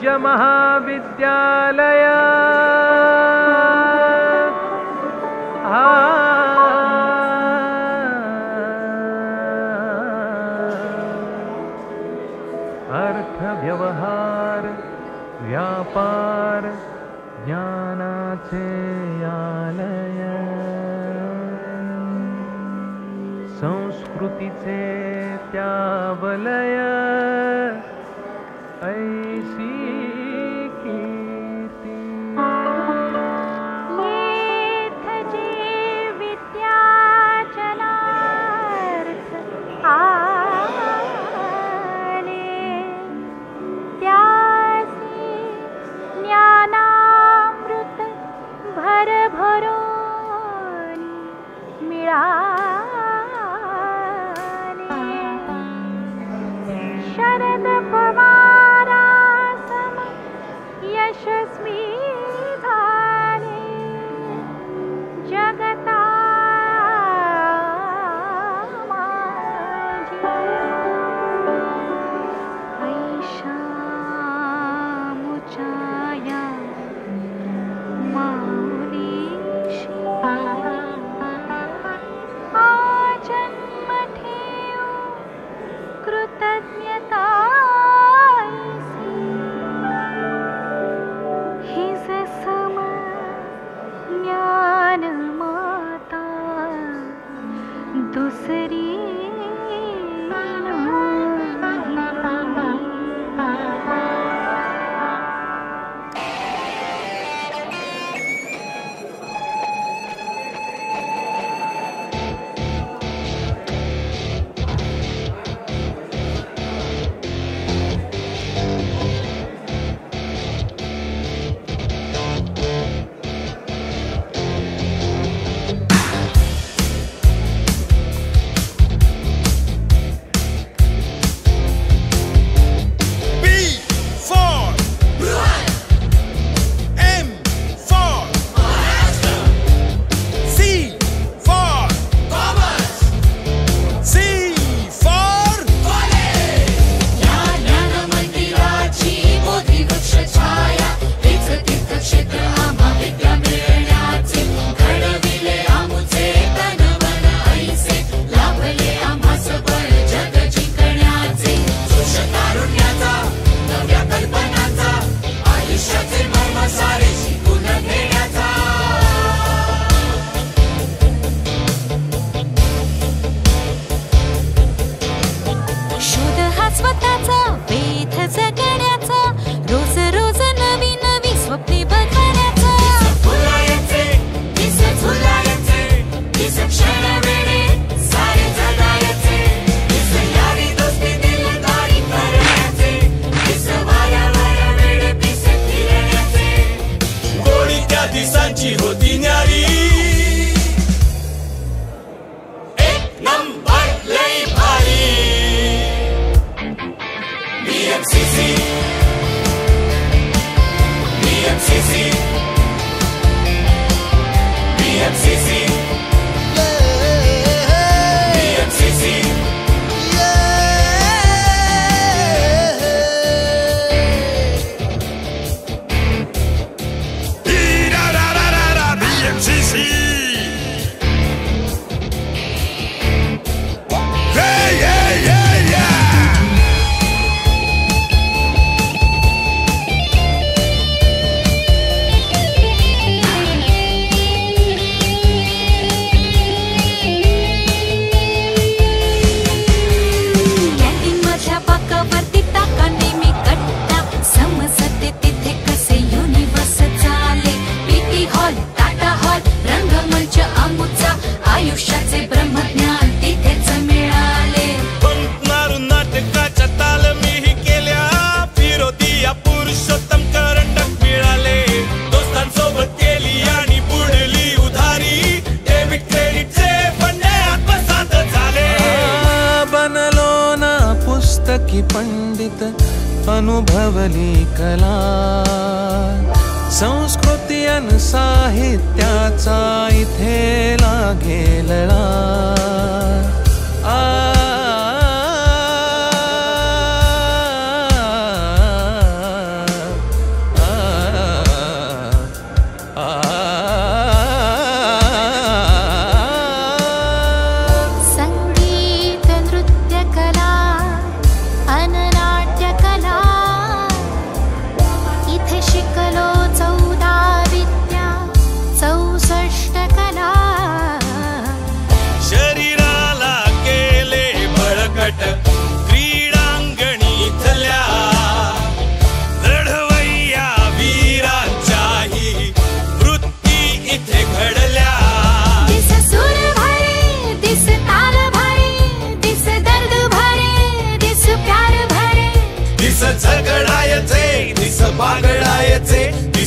पूज्य शरद पवारासम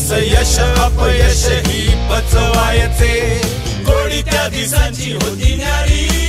दिस यश अपयश ही पचवायचे. कोणी त्या दिसांची होती नारी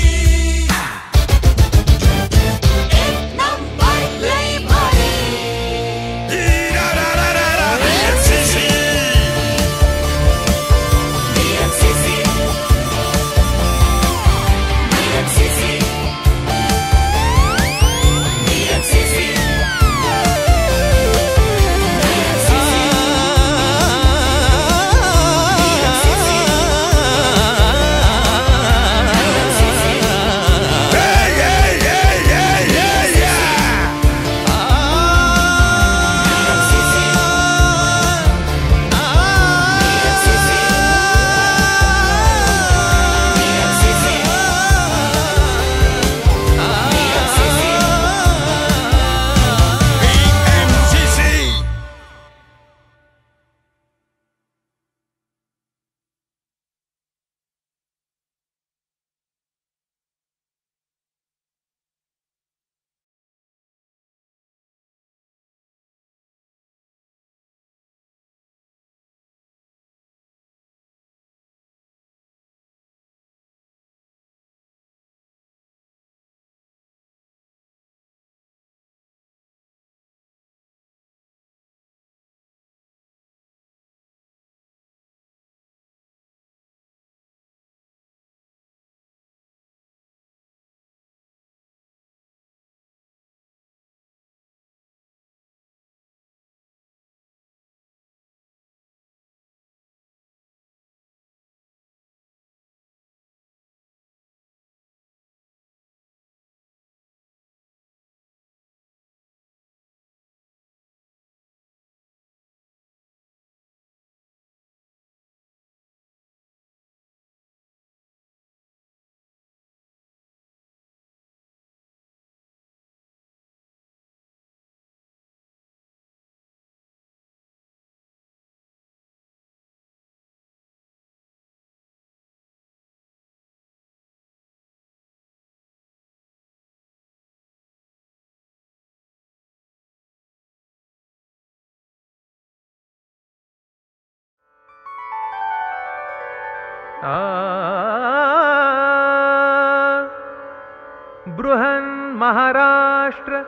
महाराष्ट्र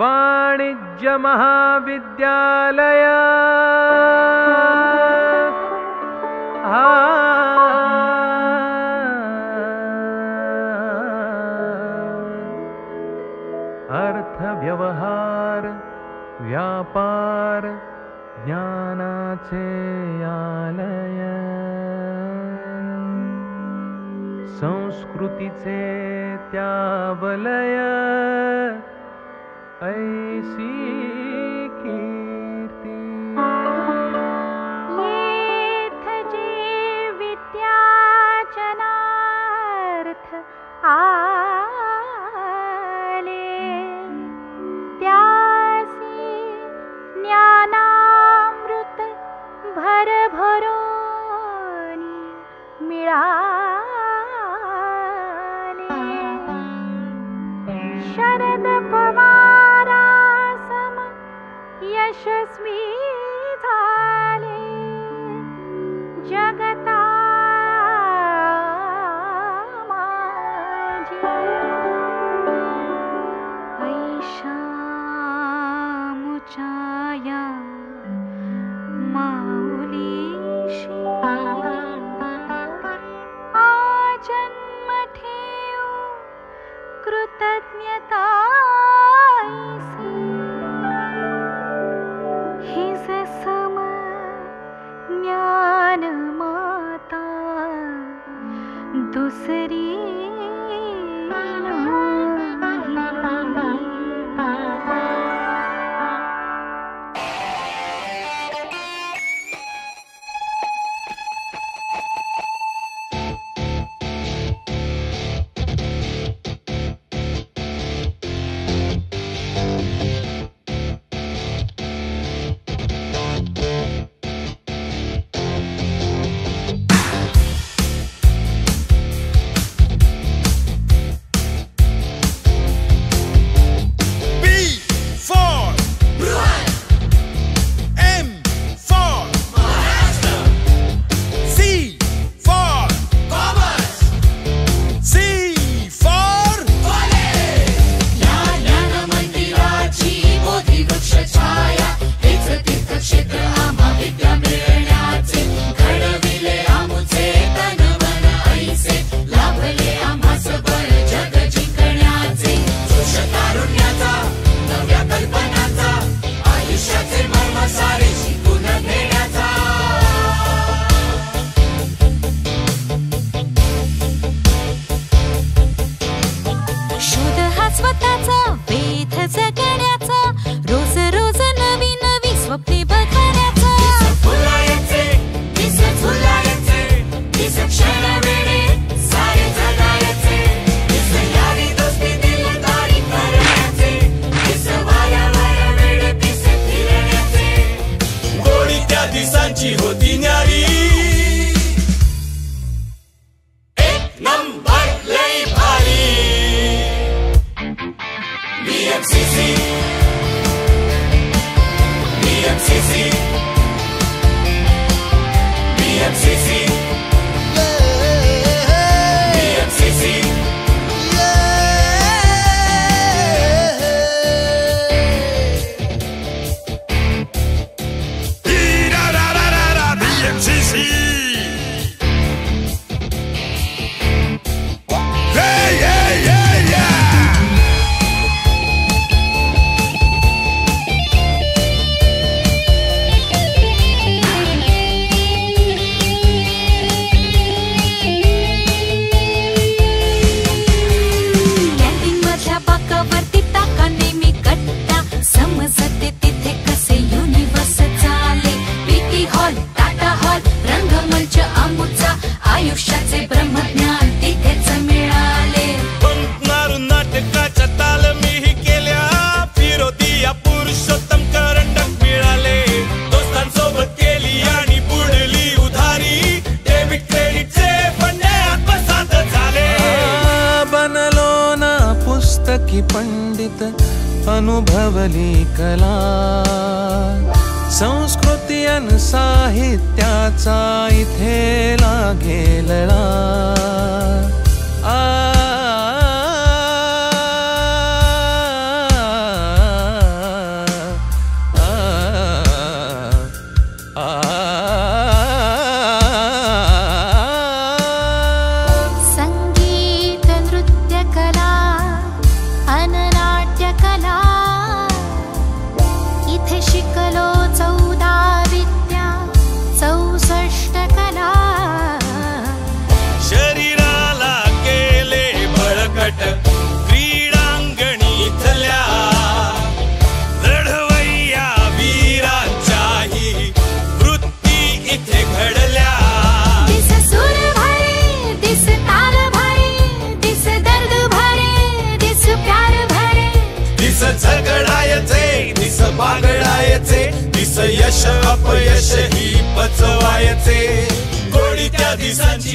वाणिज्यमहाविद्यालय अर्थव्यवहार व्यापार ज्ञानालय संस्कृति चे ವಲಯ ज्ञा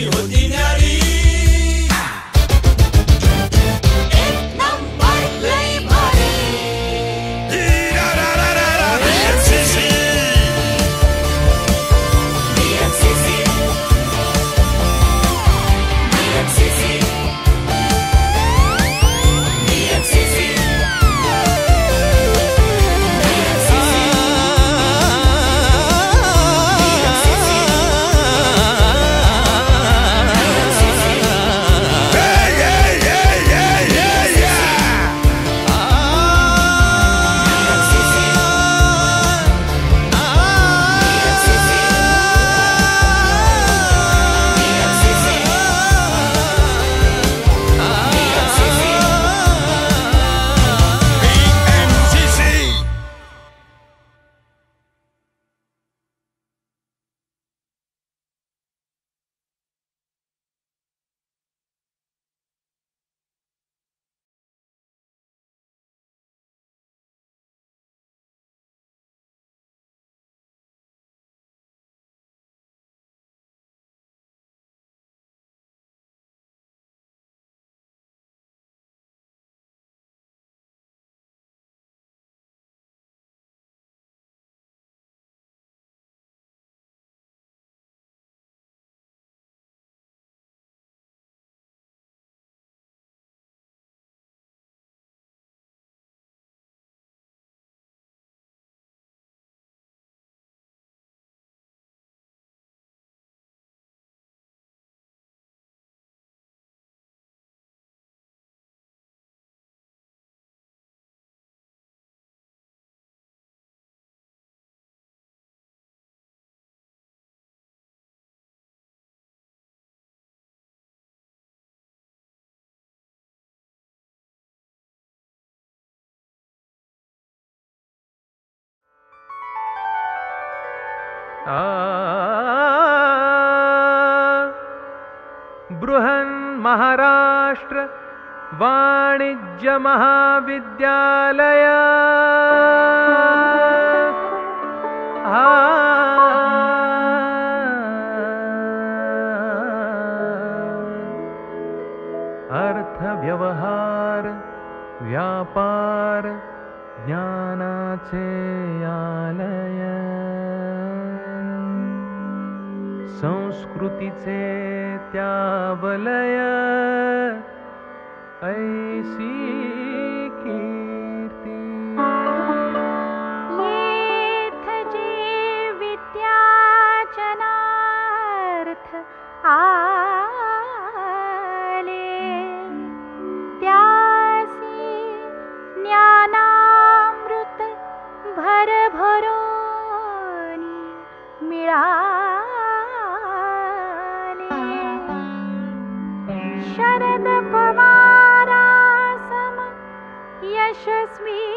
दिसांची होती महाराष्ट्र वाणिज्यमहाविद्यालय अर्थव्यवहार व्यापार ज्ञानालय संस्कृति चेलय see यशस्वी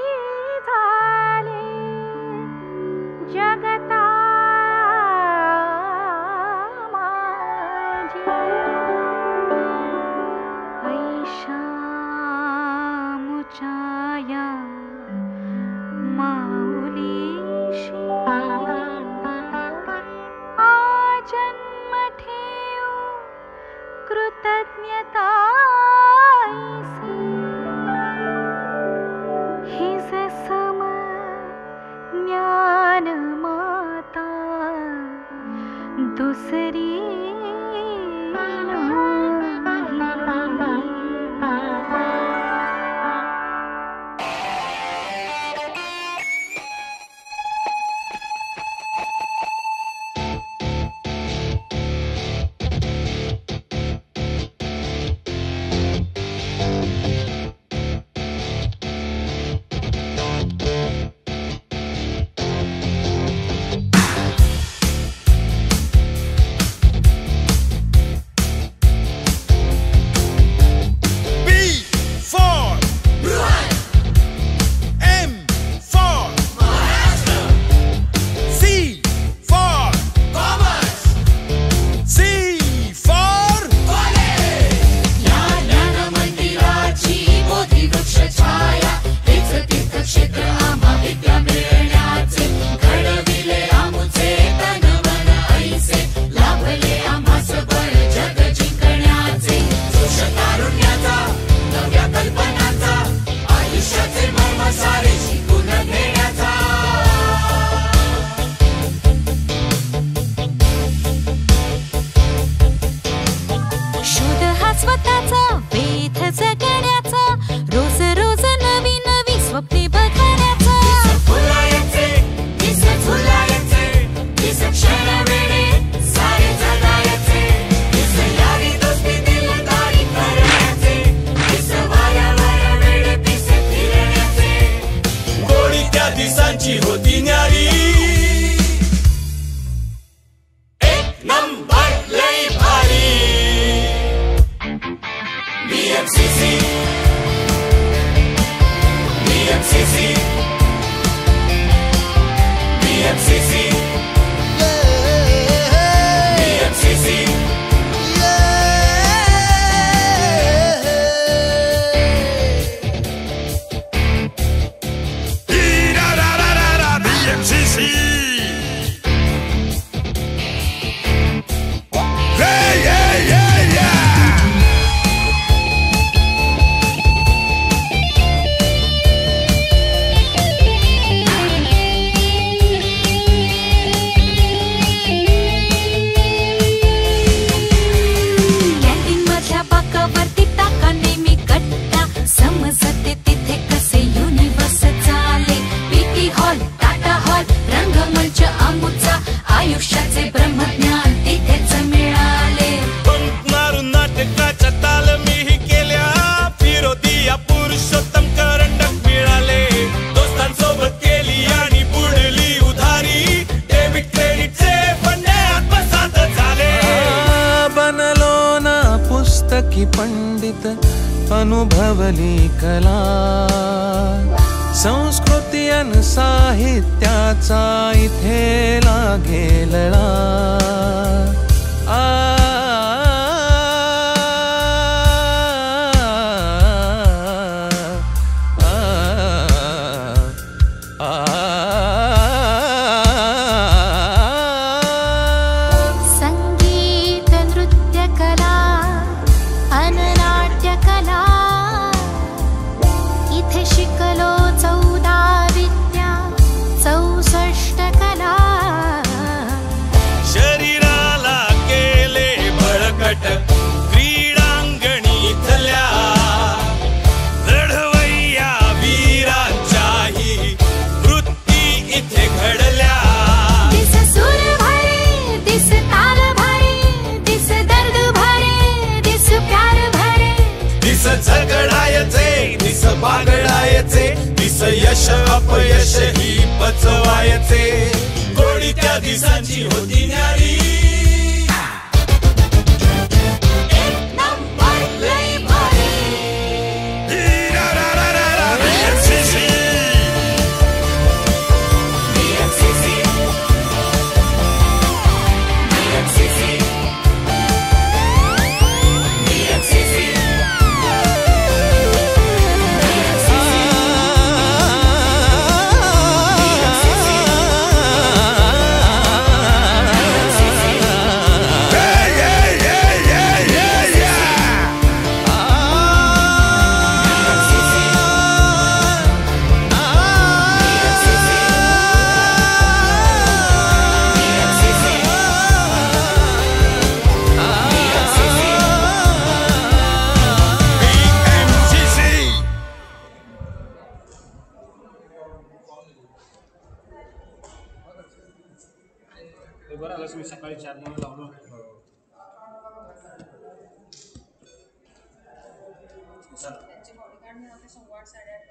त्यांचे बॉडीगार्ड सोमवार साडेआठ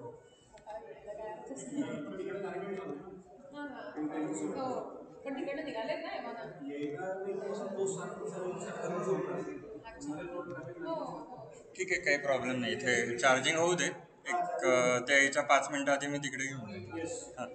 हो. हां हां हो. पण निघालेत ना हो हो. ठीक आहे काही प्रॉब्लेम नाही. इथे चार्जिंग होऊ दे. एक अं, त्या याच्या पाच मिनिटं आधी मी तिकडे घेऊन हां हा.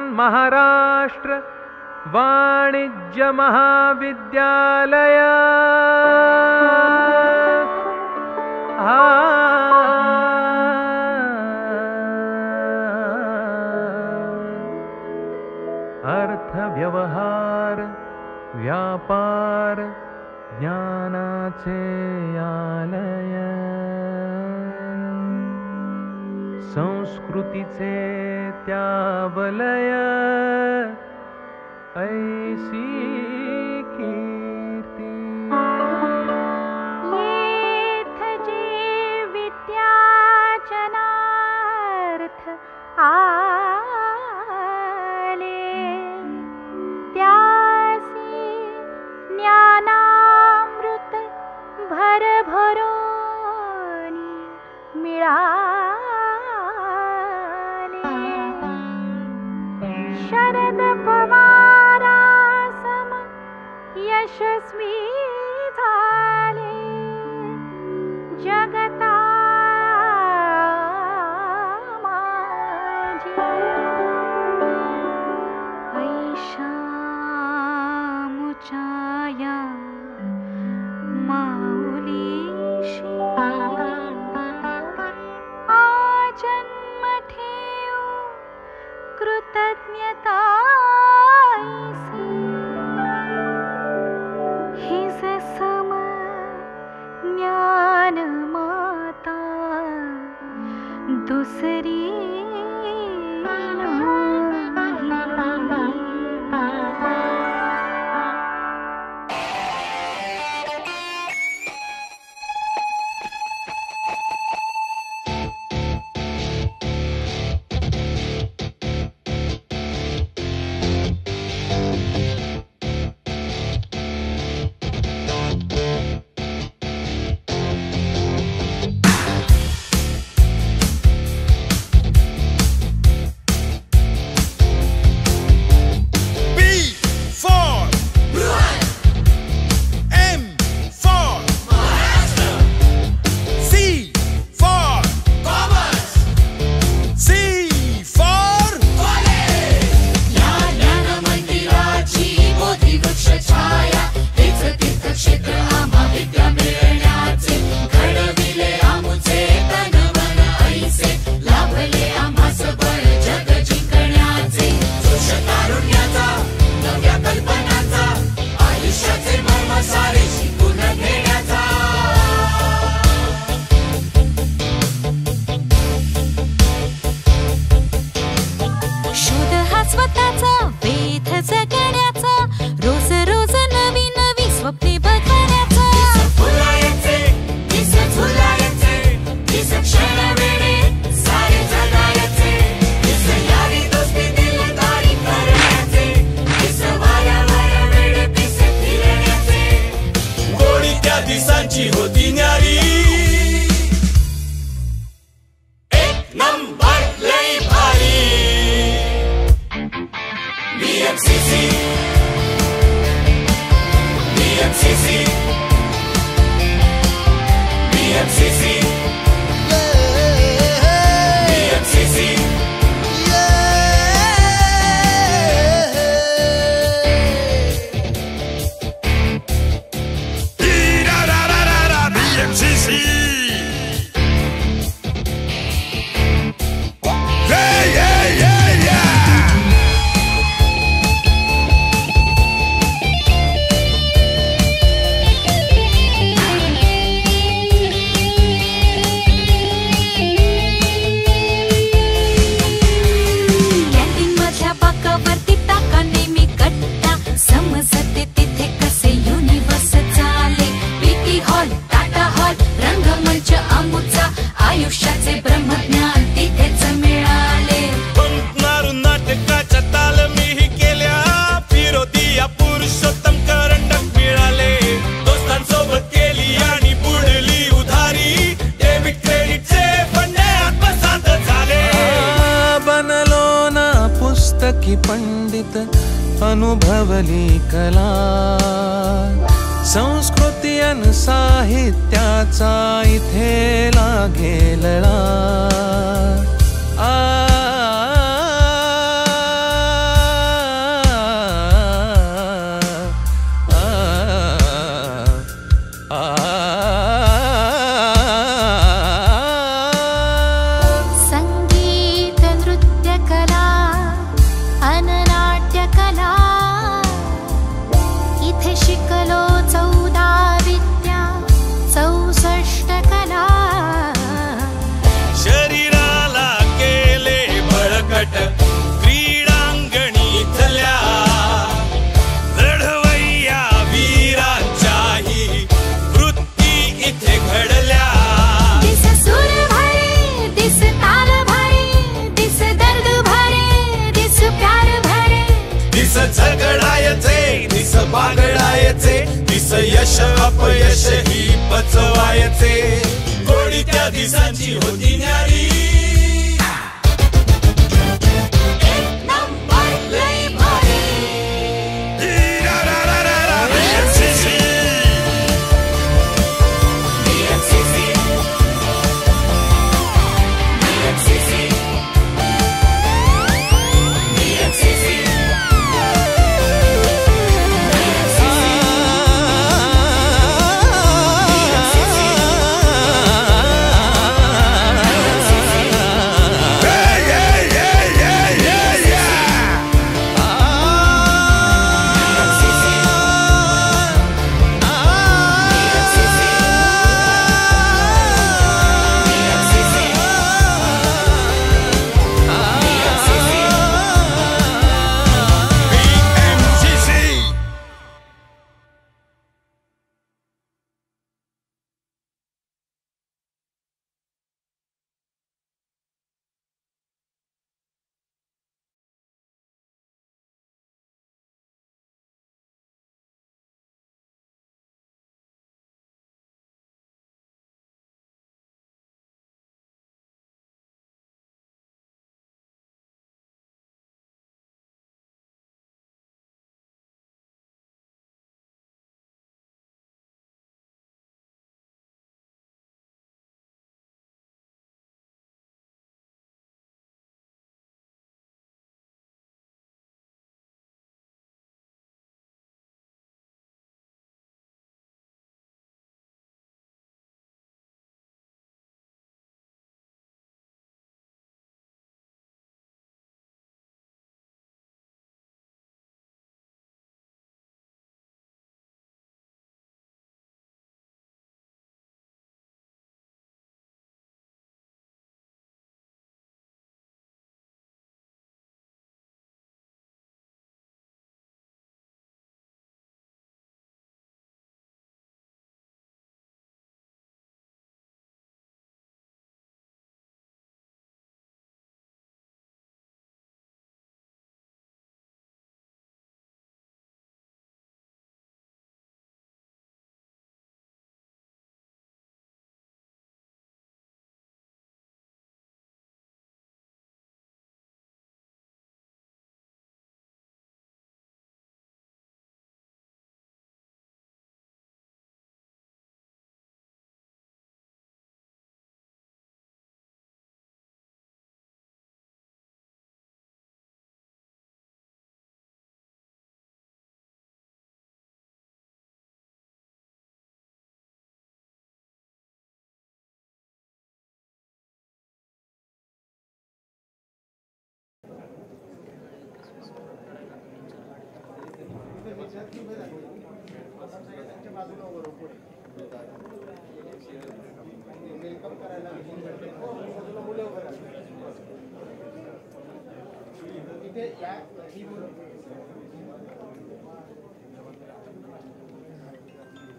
बृहन्महाराष्ट्र वाणिज्यमहाविद्यालय अर्थव्यवहार व्यापार ज्ञानाचे संस्कृतीचे त्या वलया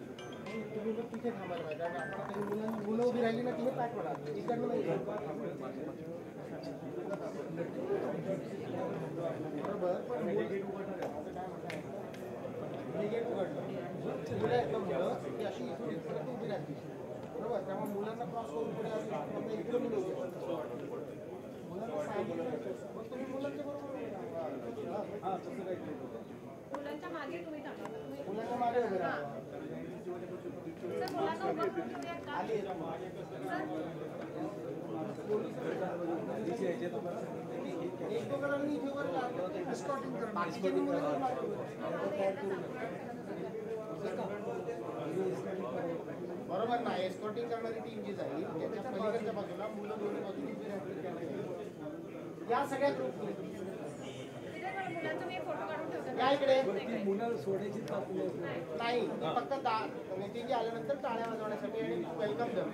तिथे थांबायला पाहिजे आपण मुलं मुलं उभी राहिली ना तिथे इकडनं नाही बरोबर पण मुलं- असं काय म्हणताय? हे गेट उघडलं मुलं आहेत ना मुलं ती अशी इथपर्यंत उभी बरोबर त्यामुळे मुलांना क्रॉस करून पुढे आली समजा इकडे मुलं उभी आहेत. मुलांना सांगितलं मग तुम्ही मुलांच्या बरोबर उभे राहा. हा, तसं काही नाही. मुलांच्या मागे तुम्ही मुलांच्या मागे उभे राहा इथे मुलांना बरोबर ना एस्कॉटिंग करणारी टीम जी जाईल त्याच्या पलीकडच्या बाजूला मुलं दोन्ही बाजूने उभी राहतील या सगळ्या ग्रुप या इकडे. नाही फक्त दा- नेतेजी आल्यानंतर टाळ्या वाजवण्यासाठी आणि वेलकम दम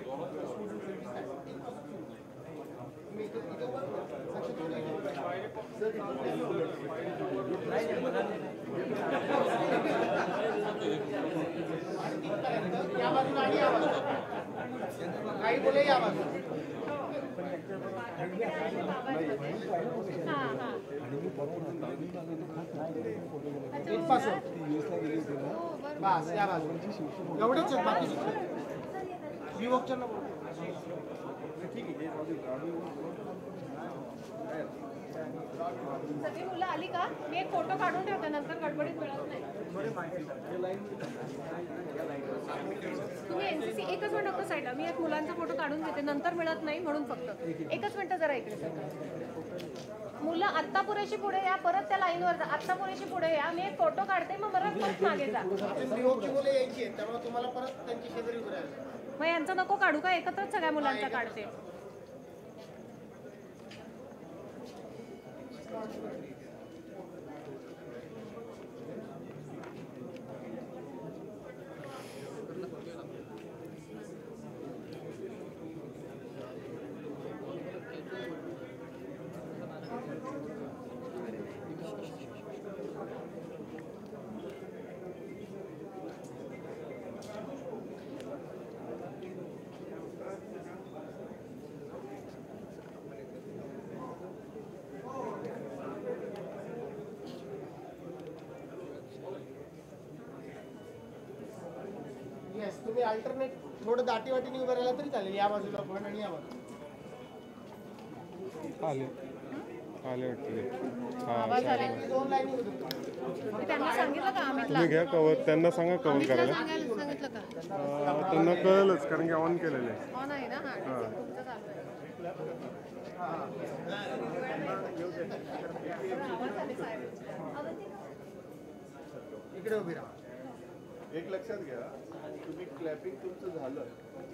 काही बोले या बाजूला हां बस या बाजूला. एवढेच बाकी. विवोकच्या नको सगळी मुलं आली का? मी एक फोटो काढून ठेवते नंतर गडबडीत मिळत नाही. तुम्ही एनसीसी एकच मिनिट डॉक्टर साईडला मी एक मुलांचा फोटो काढून घेते नंतर मिळत नाही म्हणून फक्त. एकच मिनिटं जरा इकडे आत्ता पुरेशी पुढे या परत त्या लाईनवर जा. आत्ता पुरेशी पुढे या. मी एक फोटो काढते मग परत परत मागे जा. मग यांचा नको काढू का? एकत्रच सगळ्या मुलांचा काढते. थोडं दाटी वाटीने उभं राहिला तरी चालेल. या बाजूला पण आणि या बाजूला. आले. आले वाटते हा आवाज आला. दोन लाईनी होत्या मी त्यांना सांगितलं का अमितला? तुम्ही घ्या कवर त्यांना सांगा कवर करायला. त्यांना कळलंच कारण की ऑन केलेलं आहे. ऑन ना? हा. इकडे उभी राहा. एक लक्षात घ्या. तुम्ही क्लॅपिंग तुमचं झालं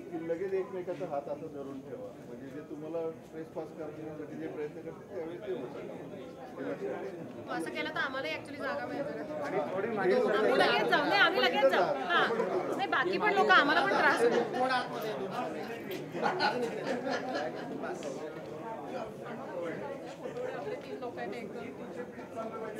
की लगेच एकमेकाचा हात असं धरून ठेवा. म्हणजे जे तुम्हाला स्ट्रेस पास करण्यासाठी जे प्रयत्न करतात त्यावेळेस ते हे असं केलं तर आम्हाला ऍक्च्युली जागा मिळते आम्ही लगेच जाऊ नाही आम्ही लगेच जाऊ. हा. नाही बाकी पण लोक आम्हाला पण त्रास. आपले तीन लोक आहेत एकदम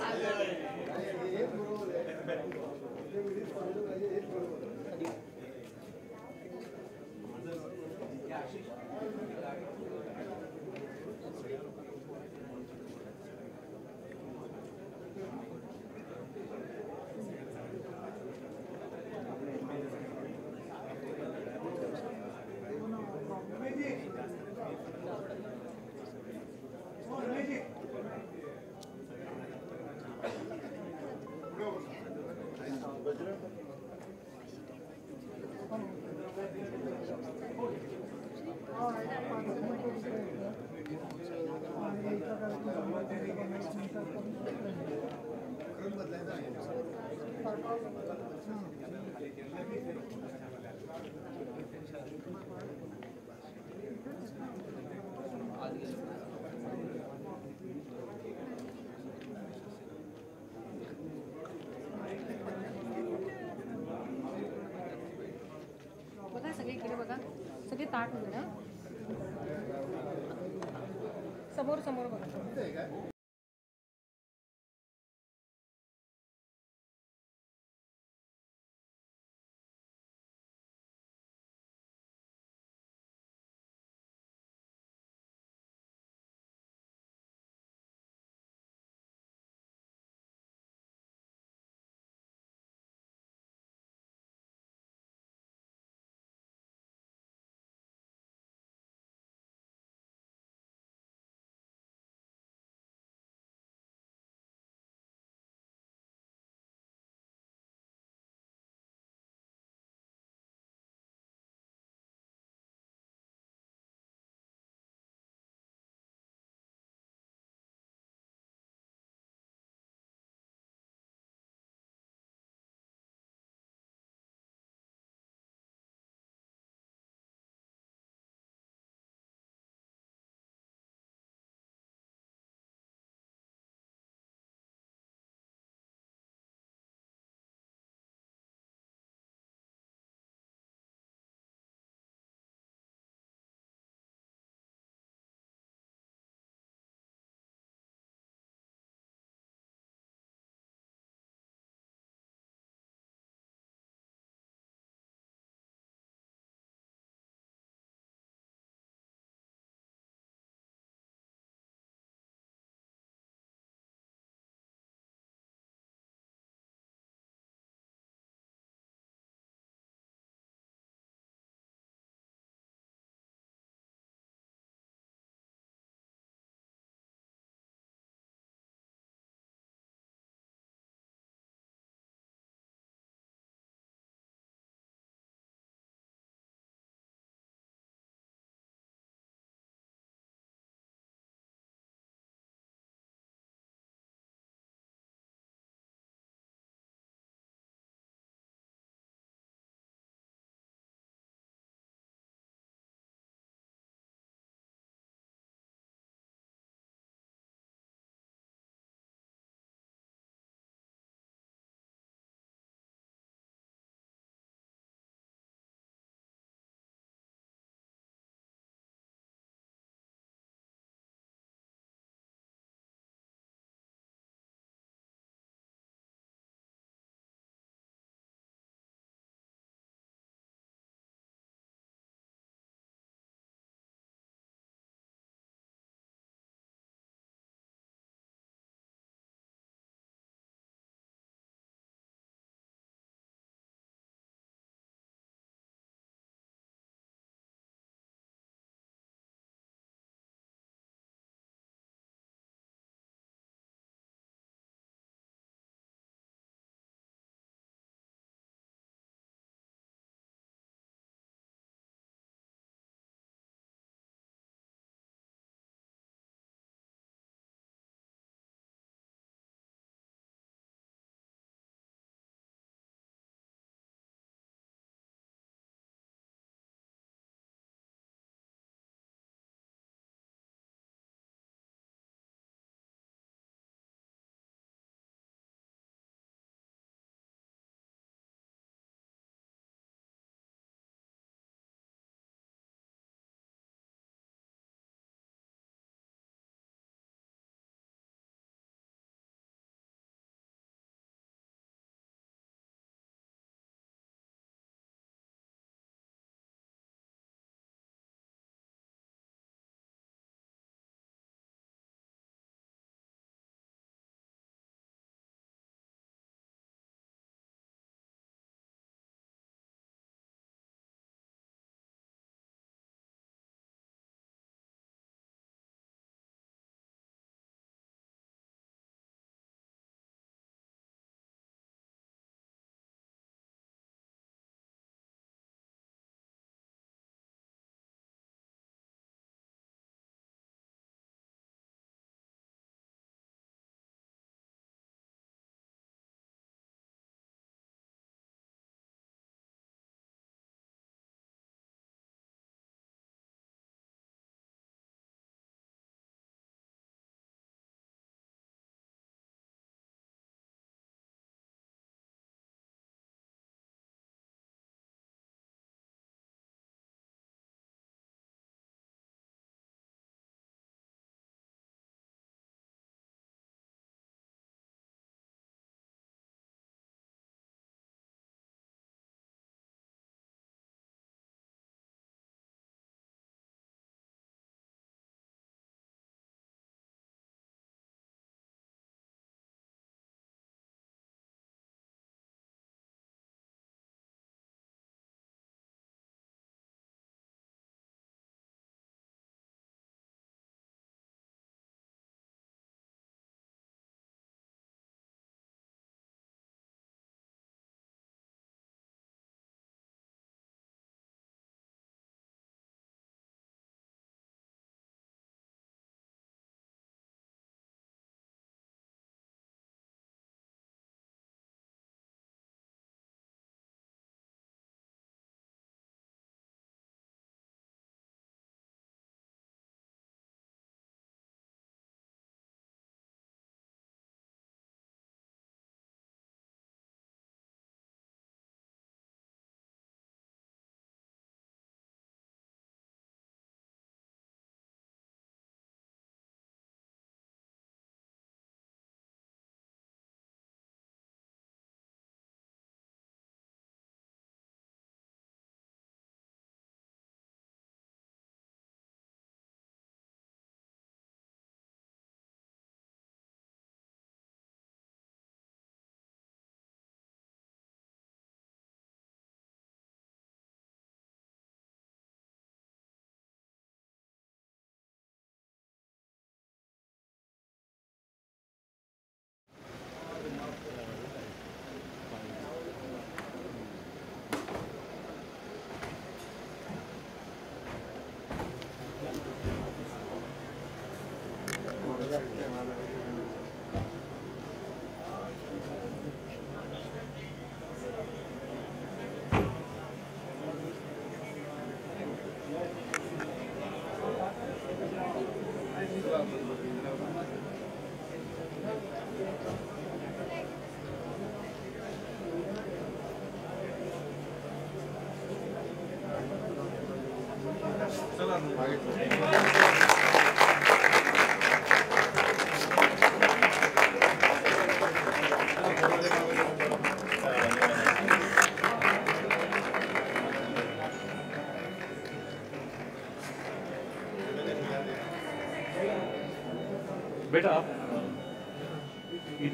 बेटा आप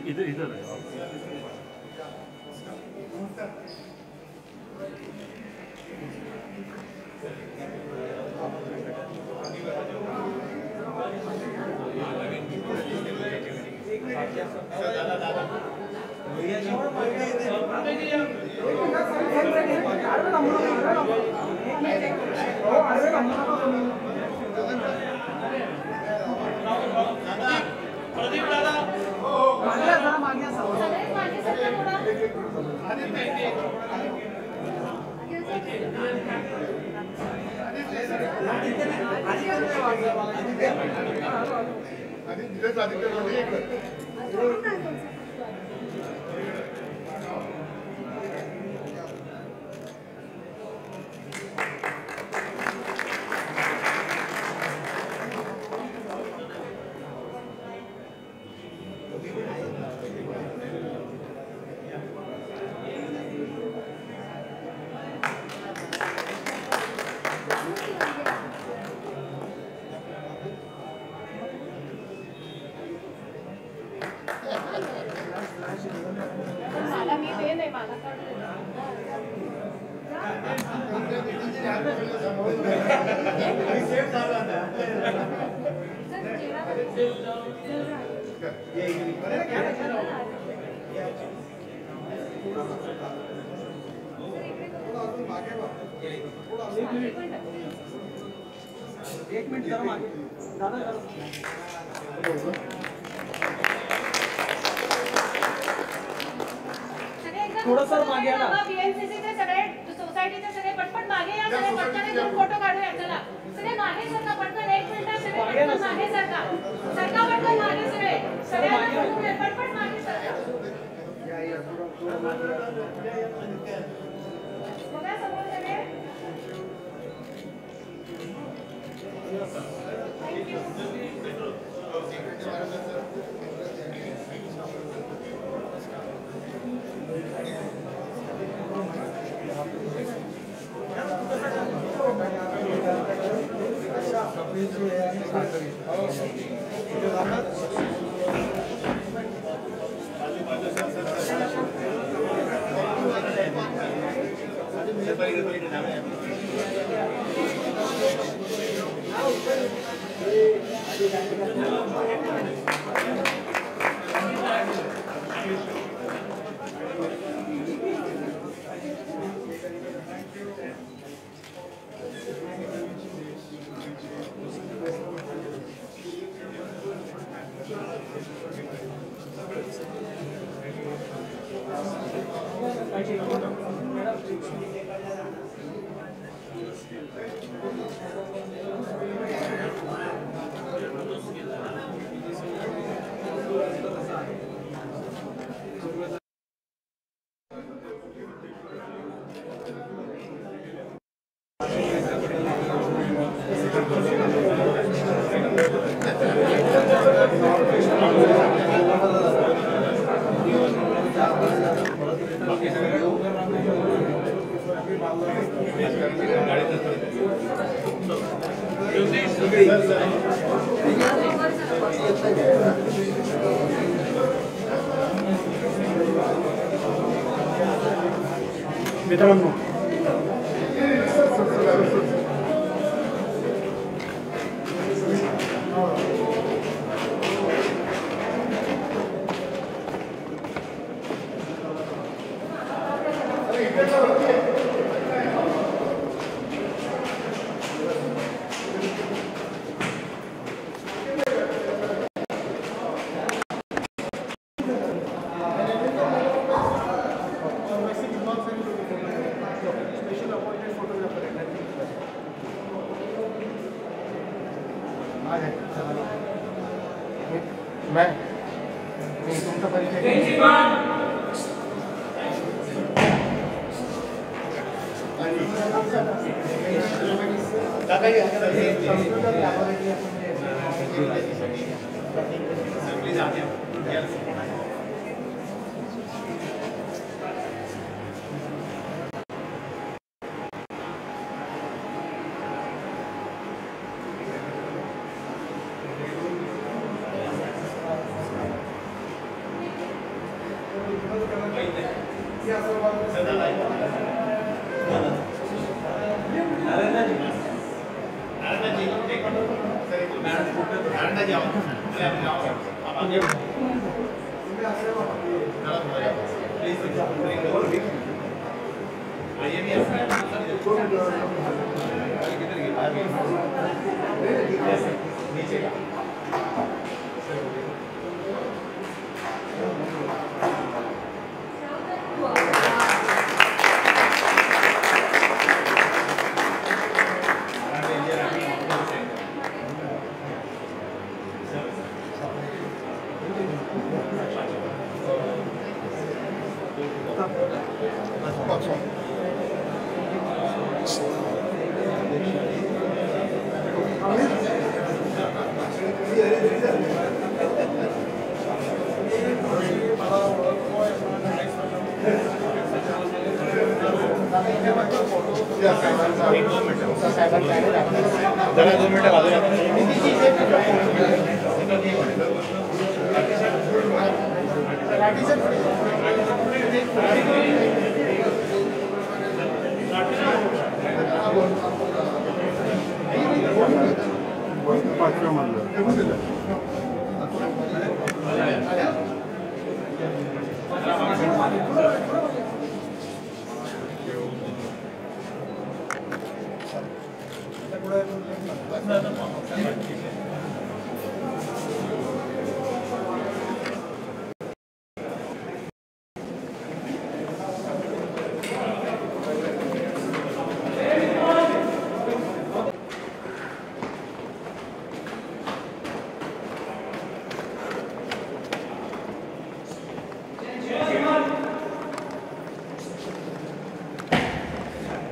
इधर इधर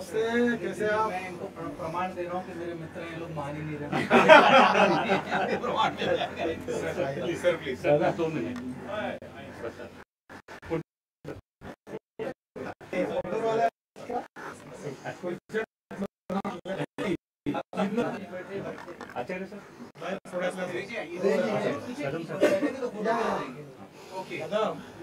नमस्ते कैसे आप मैं इनको प्र- प्रमाण दे रहा हूँ कि मेरे मित्र ये लोग मान ही नहीं रहे। प्रमाण दे प्लीज़ सर प्लीज़ दो मिनट। आचार्य सर दीपालजी हे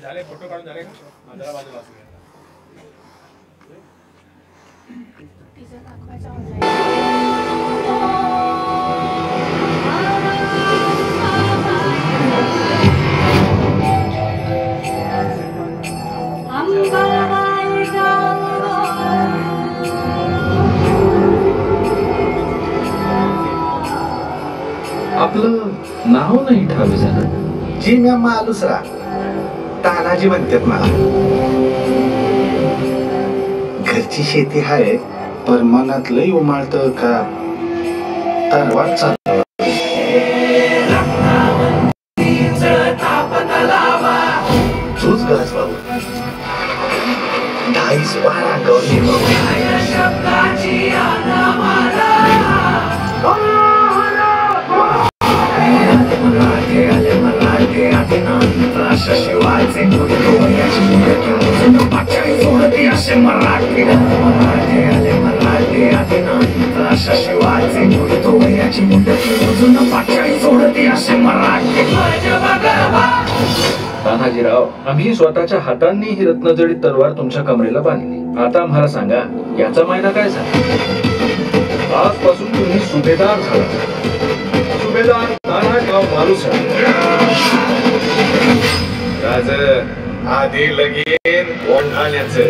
झाले फोटो काढून झाले जरा बाजूला आपलं नाव नाही ठावे झालं. जी म्या मालुसरा तानाजी म्हणतात मला. घरची शेती आहे परमानात लय उमाळत का? तरवाट असे मराठी तानाजीराव आम्ही स्वतःच्या हातांनी ही रत्नजडीत तलवार तुमच्या कमरेला बांधली. आता आम्हाला सांगा याचा मायना काय झाला? आजपासून तुम्ही सुभेदार झाला. सुभेदार तानाजीराव मालुसरे. राज आधी लगीन ओंढाण्याचं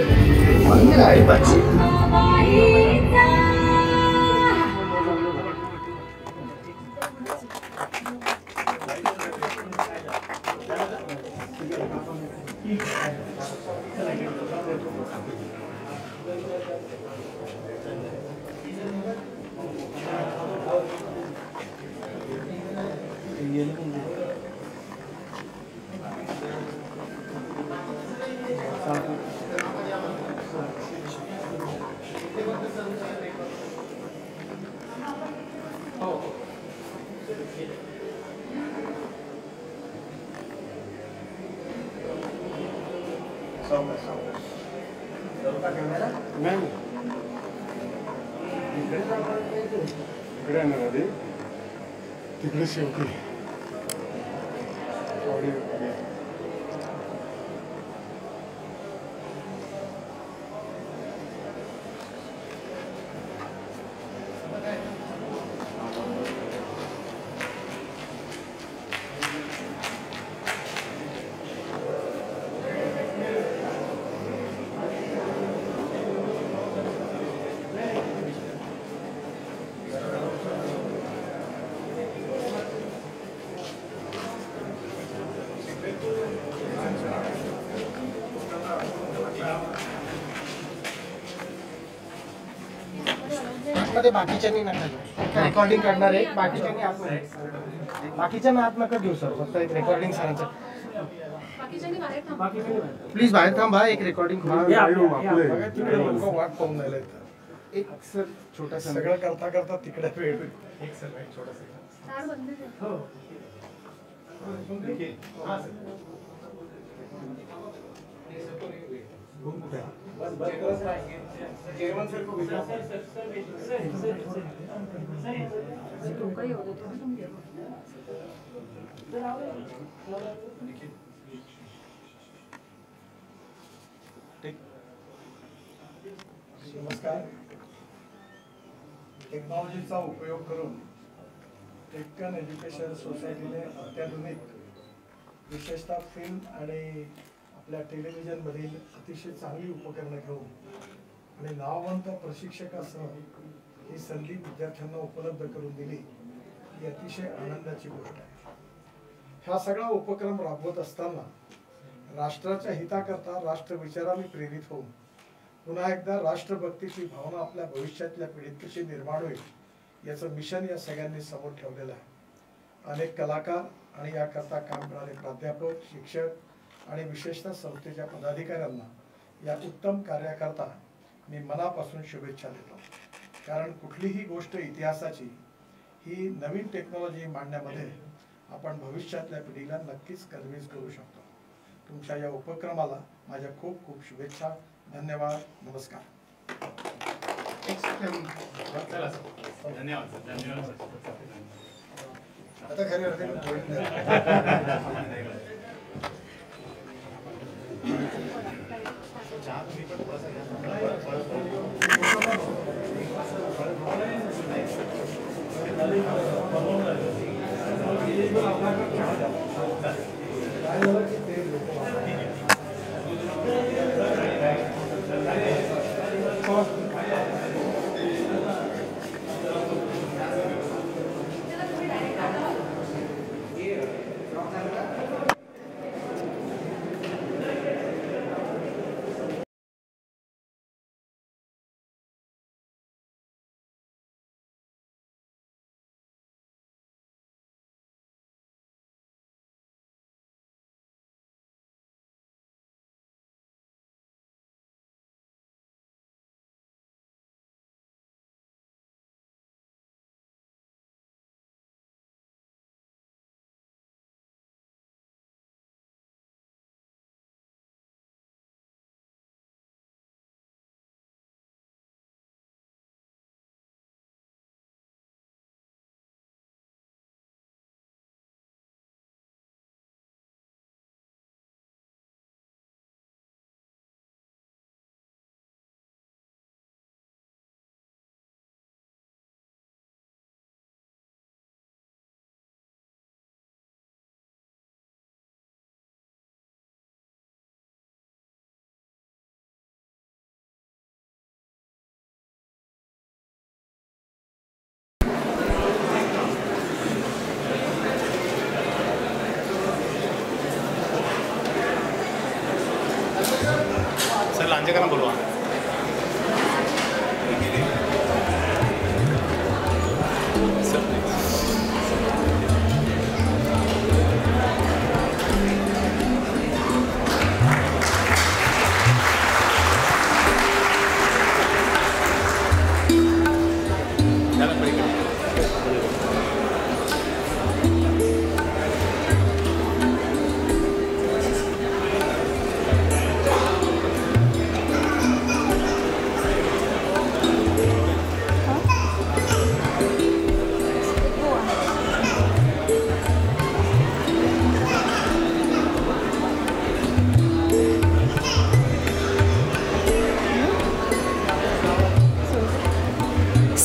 आतमध्ये बाकीच्यांनी नका रेकॉर्डिंग करणार आहे. बाकीच्यांनी आतमध्ये बाकीच्यांना आत नका घेऊ सर. फक्त एक रेकॉर्डिंग सरांचं बाकीच्यांनी बाहेर थांबा. प्लीज बाहेर थांबा. एक रेकॉर्डिंग हा, एक सर छोटासा सगळं करता करता तिकडे वेळ एक सर एक छोटासा. हो. नमस्कार. टेक्नॉलॉजीचा उपयोग करून टेक्कन एज्युकेशन सोसायटीने अत्याधुनिक विशेषतः फिल्म आणि आपल्या टेलिव्हिजनमधील अतिशय चांगली उपकरणं घेऊन आणि नाववंत प्रशिक्षकासह ही संधी विद्यार्थ्यांना उपलब्ध करून दिली ही अतिशय आनंदाची गोष्ट आहे. हा सगळा उपक्रम राबवत असताना राष्ट्राच्या हिताकरता राष्ट्रविचाराने प्रेरित होऊन पुन्हा एकदा राष्ट्रभक्तीची भावना आपल्या भविष्यातल्या पिढीत कशी निर्माण होईल याचं मिशन या सगळ्यांनी समोर ठेवलेलं आहे. अनेक कलाकार आणि याकरता काम करणारे प्राध्यापक शिक्षक आणि विशेषतः संस्थेच्या पदाधिकाऱ्यांना या उत्तम कार्याकरता मी मनापासून शुभेच्छा देतो. कारण कुठलीही गोष्ट इतिहासाची ही नवीन टेक्नॉलॉजी मांडण्यामध्ये आपण भविष्यातल्या पिढीला नक्कीच कन्व्हिन्स करू शकतो. तुमच्या या उपक्रमाला माझ्या खूप खूप शुभेच्छा धन्यवाद नमस्कार. धन्यवाद धन्यवाद आता खरी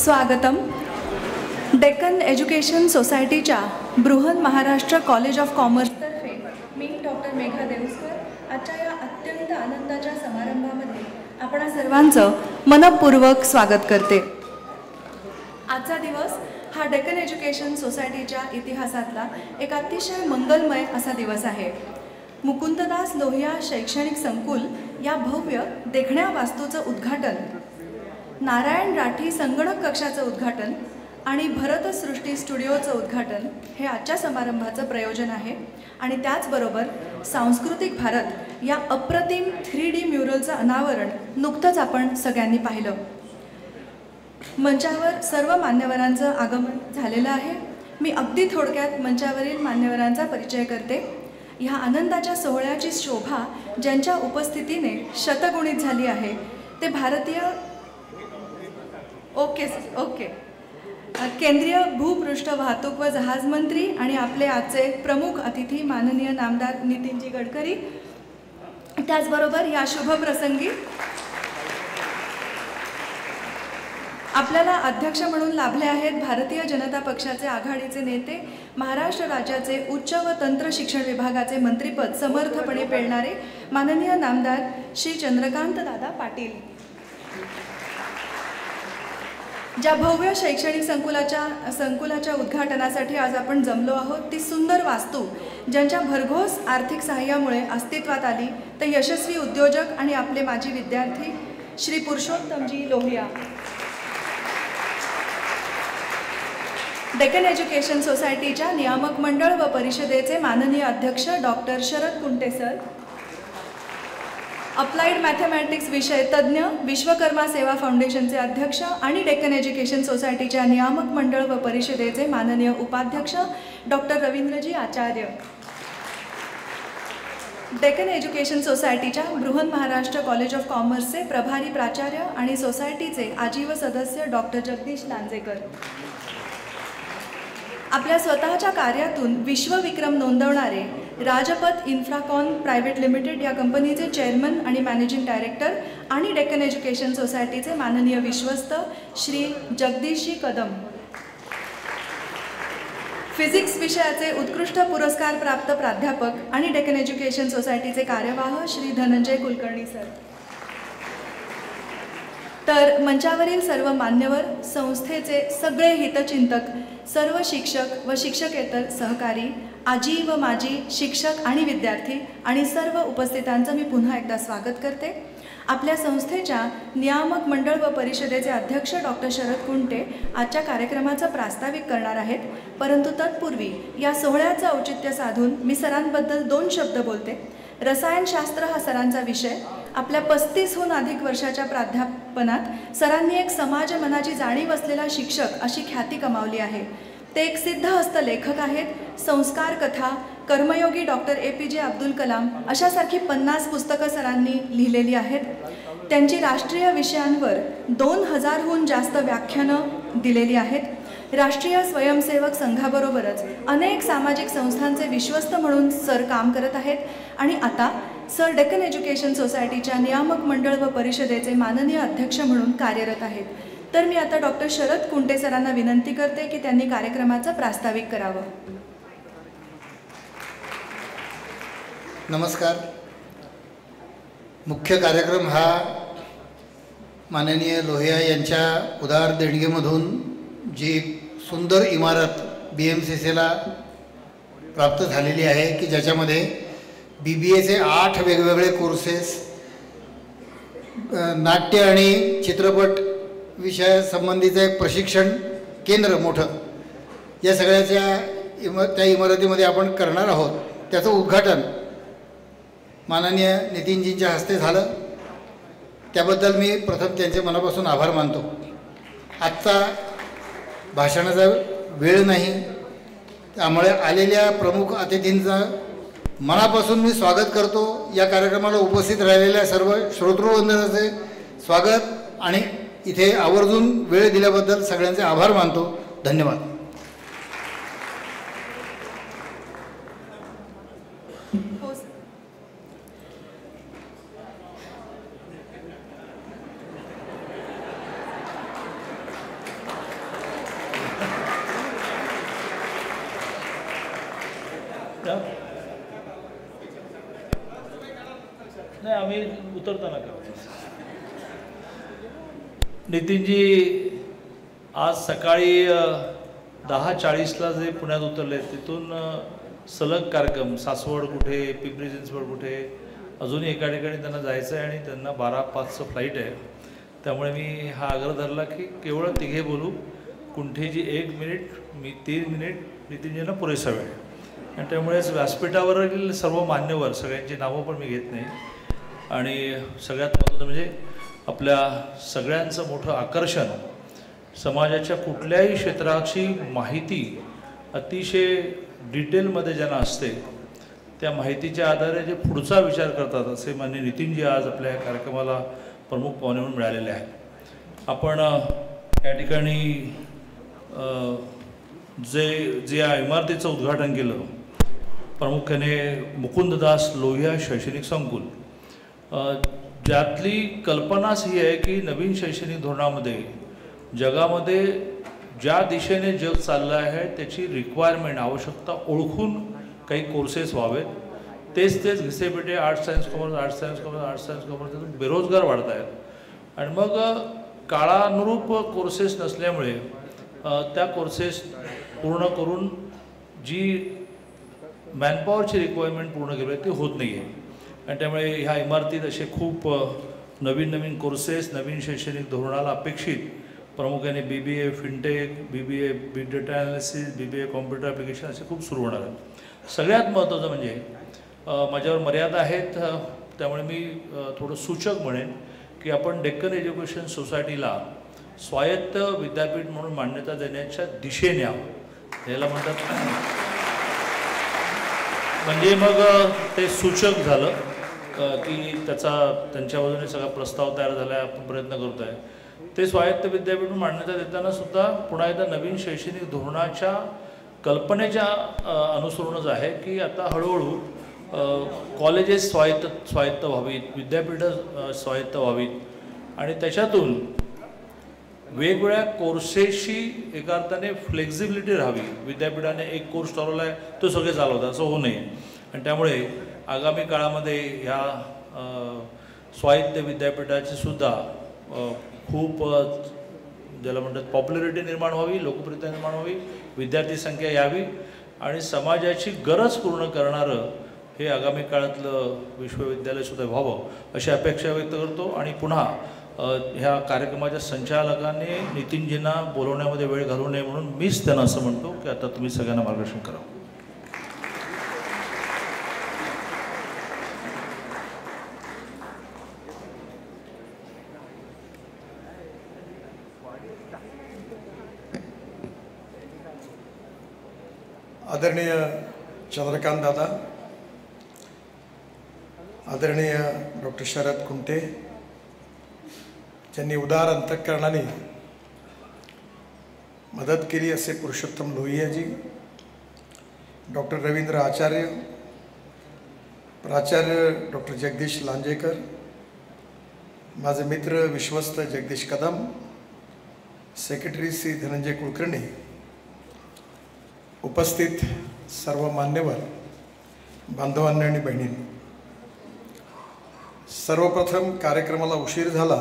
स्वागतम. डेक्कन एज्युकेशन सोसायटीच्या बृहन महाराष्ट्र कॉलेज ऑफ कॉमर्सतर्फे मी डॉक्टर मेघा देऊसकर आजच्या या अत्यंत आनंदाच्या समारंभामध्ये आपणा सर्वांचं मनपूर्वक स्वागत करते. आजचा दिवस हा डेक्कन एज्युकेशन सोसायटीच्या इतिहासातला एक अतिशय मंगलमय असा दिवस आहे. मुकुंददास लोहिया शैक्षणिक संकुल या भव्य देखण्या वास्तूचं उद्घाटन नारायण राठी संगणक कक्षाचं उद्घाटन आणि भरतसृष्टी स्टुडिओचं उद्घाटन हे आजच्या समारंभाचं प्रयोजन आहे. आणि त्याचबरोबर सांस्कृतिक भारत या अप्रतिम थ्री डी म्युरलचं अनावरण नुकतंच आपण सगळ्यांनी पाहिलं. मंचावर सर्व मान्यवरांचं आगमन झालेलं आहे. मी अगदी थोडक्यात मंचावरील मान्यवरांचा परिचय करते. ह्या आनंदाच्या सोहळ्याची शोभा ज्यांच्या उपस्थितीने शतगुणित झाली आहे ते भारतीय ओके सर ओके. केंद्रीय भूपृष्ठ वाहतूक व जहाज मंत्री आणि आपले आजचे प्रमुख अतिथी माननीय नामदार नितीनजी गडकरी. त्याचबरोबर या शुभप्रसंगी आपल्याला अध्यक्ष म्हणून लाभले आहेत भारतीय जनता पक्षाचे आघाडीचे नेते महाराष्ट्र राज्याचे उच्च व तंत्र शिक्षण विभागाचे मंत्रीपद समर्थपणे पेलणारे माननीय नामदार श्री चंद्रकांत दादा पाटील. ज्या भव्य शैक्षणिक संकुलाच्या संकुलाच्या उद्घाटनासाठी आज आपण जमलो आहोत ती सुंदर वास्तू ज्यांच्या भरघोस आर्थिक सहाय्यामुळे अस्तित्वात आली तर यशस्वी उद्योजक आणि आपले माजी विद्यार्थी श्री पुरुषोत्तमजी लोहिया. डेक्कन एज्युकेशन सोसायटीच्या नियामक मंडळ व परिषदेचे माननीय अध्यक्ष doctor Sharad Kunte sir applied mathematics विषय तज्ज्ञ विश्वकर्मा सेवा फाउंडेशनचे अध्यक्ष आणि डेक्कन एज्युकेशन सोसायटीच्या नियामक मंडळ व परिषदेचे माननीय उपाध्यक्ष डॉक्टर रवींद्रजी आचार्य. डेक्कन एज्युकेशन सोसायटीच्या बृहन महाराष्ट्र कॉलेज ऑफ कॉमर्सचे प्रभारी प्राचार्य आणि सोसायटीचे आजीव सदस्य डॉक्टर जगदीश लांजेकर. आपल्या स्वतःच्या कार्यातून विश्वविक्रम नोंदवणारे राजपथ इन्फ्राकॉन प्रायव्हेट लिमिटेड या कंपनीचे चेअरमन आणि मॅनेजिंग डायरेक्टर आणि डेक्कन एज्युकेशन सोसायटीचे माननीय विश्वस्त श्री जगदीशी कदम. फिजिक्स विषयाचे उत्कृष्ट पुरस्कार प्राप्त प्राध्यापक आणि डेक्कन एज्युकेशन सोसायटीचे कार्यवाह श्री धनंजय कुलकर्णी सर. तर मंचावरील सर्व मान्यवर संस्थेचे सगळे हितचिंतक सर्व शिक्षक व शिक्षकेतर सहकारी आजी व माजी शिक्षक आणि विद्यार्थी आणि सर्व उपस्थितांचं मी पुन्हा एकदा स्वागत करते. आपल्या संस्थेच्या नियामक मंडळ व परिषदेचे अध्यक्ष डॉक्टर शरद कुंटे आजच्या कार्यक्रमाचं प्रास्ताविक करणार आहेत. परंतु तत्पूर्वी या सोहळ्याचं औचित्य साधून मी सरांबद्दल दोन शब्द बोलते. रसायनशास्त्र हा सरांचा विषय आपल्या पस्तीसहून अधिक वर्षाच्या प्राध्यापनात सरांनी एक समाज मनाची जाणीव असलेला शिक्षक अशी ख्याती कमावली आहे. ते एक सिद्धहस्त लेखक आहेत संस्कार कथा कर्मयोगी डॉक्टर ए पी जे अब्दुल कलाम अशासारखी पन्नास पुस्तकं सरांनी लिहिलेली आहेत. त्यांची राष्ट्रीय विषयांवर दोन हजारहून जास्त व्याख्यानं दिलेली आहेत. राष्ट्रीय स्वयंसेवक संघाबरोबरच अनेक सामाजिक संस्थांचे विश्वस्त म्हणून सर काम करत आहेत आणि आता सर डेक्कन एज्युकेशन सोसायटीच्या नियामक मंडळ व परिषदेचे माननीय अध्यक्ष म्हणून कार्यरत आहेत. तर मी आता डॉक्टर शरद कुंटे सरांना विनंती करते की त्यांनी कार्यक्रमाचं प्रास्ताविक करावं. नमस्कार. मुख्य कार्यक्रम हा माननीय लोहिया यांच्या उदार देणगीमधून जी सुंदर इमारत बी एम सी सीला प्राप्त झालेली आहे की ज्याच्यामध्ये बी बी एचे आठ वेगवेगळे कोर्सेस नाट्य आणि चित्रपट विषयासंबंधीचं एक प्रशिक्षण केंद्र मोठं. या सगळ्याच्या इम त्या इमारतीमध्ये आपण करणार आहोत. त्याचं उद्घाटन माननीय नितीनजींच्या हस्ते झालं. त्याबद्दल मी प्रथम त्यांचे मनापासून आभार मानतो. आजचा भाषणाचा वेळ नाही. त्यामुळे आलेल्या प्रमुख अतिथींचा मनापासून मी स्वागत करतो. या कार्यक्रमाला उपस्थित राहिलेल्या सर्व श्रोतृवंदनाचे स्वागत आणि इथे आवर्जून वेळ दिल्याबद्दल सगळ्यांचे आभार मानतो. धन्यवाद हो सर नाही आम्ही उतरताना करतो. नितीनजी आज सकाळी दहा चाळीसला जे पुण्यात उतरले तिथून सलग कार्यक्रम सासवड कुठे पिंपरी चिंचवड कुठे अजूनही एका ठिकाणी त्यांना जायचं आहे आणि त्यांना बारा पाचचं फ्लाईट आहे. त्यामुळे मी हा आग्रह धरला की केवळ तिघे बोलू. कुंठेजी एक मिनिट मी तीन मिनिट नितीनजींना पुरेसा वेळ. आणि त्यामुळेच व्यासपीठावरील सर्व मान्यवर सगळ्यांची नावं पण मी घेत नाही. आणि सगळ्यात महत्त्वाचं म्हणजे आपल्या सगळ्यांचं मोठं आकर्षण समाजाच्या कुठल्याही क्षेत्राची माहिती अतिशय डिटेलमध्ये ज्यांना असते त्या माहितीच्या आधारे जे पुढचा विचार करतात असे मान्य नितीनजी आज आपल्या या कार्यक्रमाला प्रमुख पाहुणे म्हणून मिळालेले आहेत. आपण या ठिकाणी जे जे या इमारतीचं उद्घाटन केलं प्रामुख्याने मुकुंददास लोहिया शैक्षणिक संकुल ज्यातली कल्पनाच ही आहे की नवीन शैक्षणिक धोरणामध्ये जगामध्ये ज्या दिशेने जग चाललं आहे त्याची रिक्वायरमेंट आवश्यकता ओळखून काही कोर्सेस व्हावेत. तेच तेच घिसेपेटे arts science commerce arts science commerce arts science commerce त्यातून बेरोजगार वाढत आहेत आणि मग काळानुरूप कोर्सेस नसल्यामुळे त्या कोर्सेस पूर्ण करून जी मॅनपॉवरची रिक्वायरमेंट पूर्ण केली आहे ती होत नाही आहे आणि त्यामुळे ह्या इमारतीत असे खूप नवीन नवीन कोर्सेस नवीन शैक्षणिक धोरणाला अपेक्षित प्रामुख्याने B B A fintech B B A big data analysis B B A computer application असे खूप सुरू होणार आहेत. सगळ्यात महत्त्वाचं म्हणजे माझ्यावर मर्यादा आहेत त्यामुळे मी थोडं सूचक म्हणेन की आपण डेक्कन एज्युकेशन सोसायटीला स्वायत्त विद्यापीठ म्हणून मान्यता देण्याच्या दिशेने आहोत. याला म्हणतात म्हणजे मग ते सूचक झालं. की त्याचा त्यांच्या बाजूने सगळा प्रस्ताव तयार झाला आहे आपण प्रयत्न करतो आहे ते स्वायत्त विद्यापीठ मान्यता देताना सुद्धा पुन्हा एकदा नवीन शैक्षणिक धोरणाच्या कल्पनेच्या अनुसरूनच आहे की आता हळूहळू कॉलेजेस स्वायत्त स्वायत्त व्हावीत विद्यापीठं स्वायत्त व्हावीत. आणि त्याच्यातून वेगवेगळ्या कोर्सेसशी एका अर्थाने फ्लेक्झिबिलिटी राहावी. विद्यापीठाने एक कोर्स ठरवला आहे तो सगळे चालवतात. असं होऊ नये. आणि त्यामुळे आगामी काळामध्ये ह्या स्वायत्त विद्यापीठाची सुद्धा खूप ज्याला म्हणतात पॉप्युलरिटी निर्माण व्हावी लोकप्रियता निर्माण व्हावी विद्यार्थी संख्या यावी आणि समाजाची गरज पूर्ण करणारं हे आगामी काळातलं विश्वविद्यालयसुद्धा व्हावं अशी अपेक्षा व्यक्त करतो. आणि पुन्हा ह्या कार्यक्रमाच्या संचालकांनी नितीनजींना बोलवण्यामध्ये वेळ घालू नये म्हणून मीच त्यांना असं म्हणतो की आता तुम्ही सगळ्यांना मार्गदर्शन करावं. आदरणीय चंद्रकांत दादा आदरणीय डॉक्टर शरद कुंटे ज्यांनी उदार अंतःकरणाने मदत केली असे पुरुषोत्तम लोहियाजी डॉक्टर रवींद्र आचार्य प्राचार्य डॉक्टर जगदीश लांजेकर माझे मित्र विश्वस्त जगदीश कदम सेक्रेटरी श्री धनंजय कुलकर्णी उपस्थित सर्व मान्यवर बांधवांनी आणि बहिणींनी. सर्वप्रथम कार्यक्रमाला उशीर झाला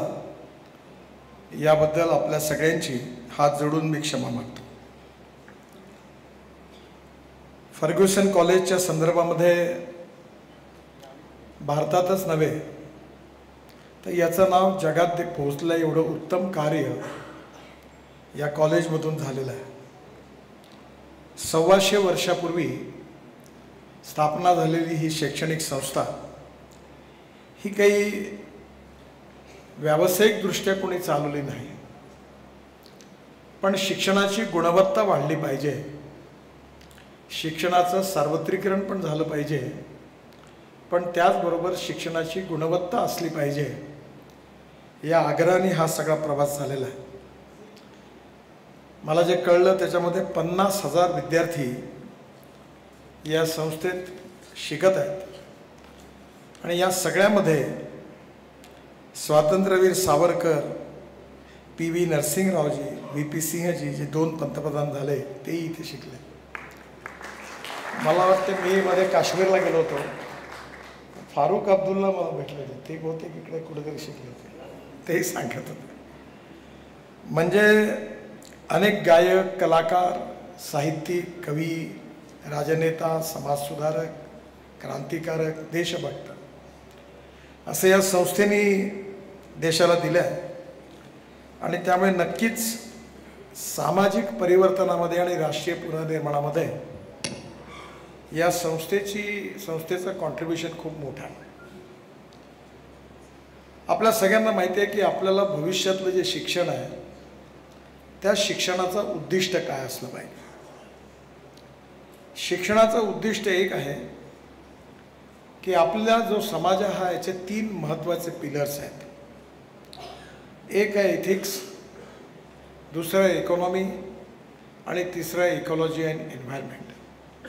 याबद्दल आपल्या सगळ्यांची हात जोडून मी क्षमा मागतो. फर्ग्युसन कॉलेजच्या संदर्भामध्ये भारतातच नव्हे तर याचं नाव जगात ते पोहोचलं एवढं उत्तम कार्य या कॉलेजमधून झालेलं आहे. सव्वाशे वर्षापूर्वी स्थापना झालेली ही शैक्षणिक संस्था ही काही व्यावसायिकदृष्ट्या कोणी चालवली नाही. पण शिक्षणाची गुणवत्ता वाढली पाहिजे. शिक्षणाचं सार्वत्रिकरण पण झालं पाहिजे. पण त्याचबरोबर शिक्षणाची गुणवत्ता असली पाहिजे. या आग्रहाने हा सगळा प्रवास झालेला आहे. मला जे कळलं त्याच्यामध्ये पन्नास हजार विद्यार्थी या संस्थेत शिकत आहेत. आणि या सगळ्यामध्ये स्वातंत्र्यवीर Savarkar P V Narasimharaoji V P Singhji जे दोन पंतप्रधान झाले तेही इथे शिकले. मला वाटते मी मध्ये काश्मीरला गेलो होतो. फारुख अब्दुल्ला मला भेटले होते. ते बहुतेक इकडे कुठेतरी शिकले होते. तेही सांगत होते. म्हणजे अनेक गायक कलाकार साहित्यिक कवी राजनेता समाजसुधारक क्रांतिकारक देशभक्त असं या संस्थेने देशाला दिलं आहे. आणि त्यामुळे नक्कीच सामाजिक परिवर्तनामध्ये आणि राष्ट्रीय पुनर्निर्माणामध्ये या संस्थेची संस्थेचं कॉन्ट्रीब्युशन खूप मोठं आहे. आपल्या सगळ्यांना माहिती आहे की आपल्याला भविष्यातलं जे शिक्षण आहे त्या शिक्षणाचं उद्दिष्ट काय असलं पाहिजे? शिक्षणाचं उद्दिष्ट एक आहे की आपला जो समाज हा याचे तीन महत्त्वाचे पिलर्स आहेत. एक आहे इथिक्स दुसरं आहे इकॉनॉमी आणि तिसरं आहे इकॉलॉजी अँड एन्व्हायरमेंट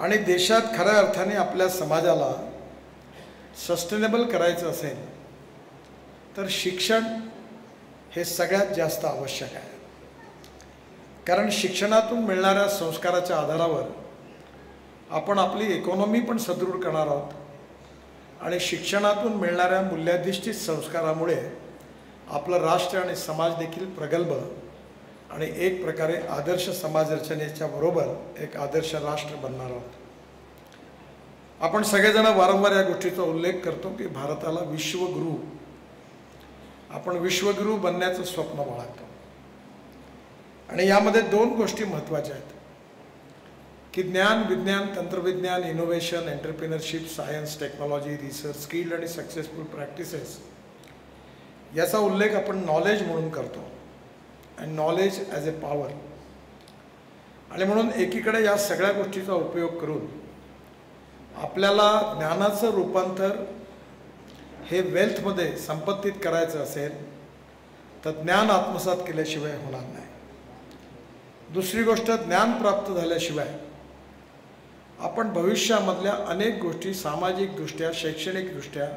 आणि देशात खऱ्या अर्थाने आपल्या समाजाला सस्टेनेबल करायचं असेल तर शिक्षण हे सगळ्यात जास्त आवश्यक आहे. कारण शिक्षणातून मिळणाऱ्या संस्काराच्या आधारावर आपण आपली इकॉनॉमी पण सदृढ करणार आहोत. आणि शिक्षणातून मिळणाऱ्या मूल्याधिष्ठित संस्कारामुळे आपलं राष्ट्र आणि समाज देखील प्रगल्भ आणि एक प्रकारे आदर्श समाज रचनेच्या बरोबर एक आदर्श राष्ट्र बनणार आहोत. आपण सगळेजण वारंवार या गोष्टीचा उल्लेख करतो की भारताला विश्वगुरू आपण विश्वगुरू बनण्याचं स्वप्न बाळगतो. आणि यामध्ये दोन गोष्टी महत्त्वाच्या आहेत. की ज्ञान विज्ञान तंत्रविज्ञान innovation entrepreneurship science technology research skilled आणि सक्सेसफुल प्रॅक्टिसेस याचा उल्लेख आपण नॉलेज म्हणून करतो. And knowledge as a power आणि म्हणून एकीकडे या सगळ्या गोष्टीचा उपयोग करून आपल्याला ज्ञानाचं रूपांतर हे वेल्थमध्ये संपत्तीत करायचं असेल तर ज्ञान आत्मसात केल्याशिवाय होणार नाही. दुसरी गोष्ट ज्ञान प्राप्त झाल्याशिवाय आपण भविष्यामधल्या अनेक गोष्टी सामाजिकदृष्ट्या शैक्षणिकदृष्ट्या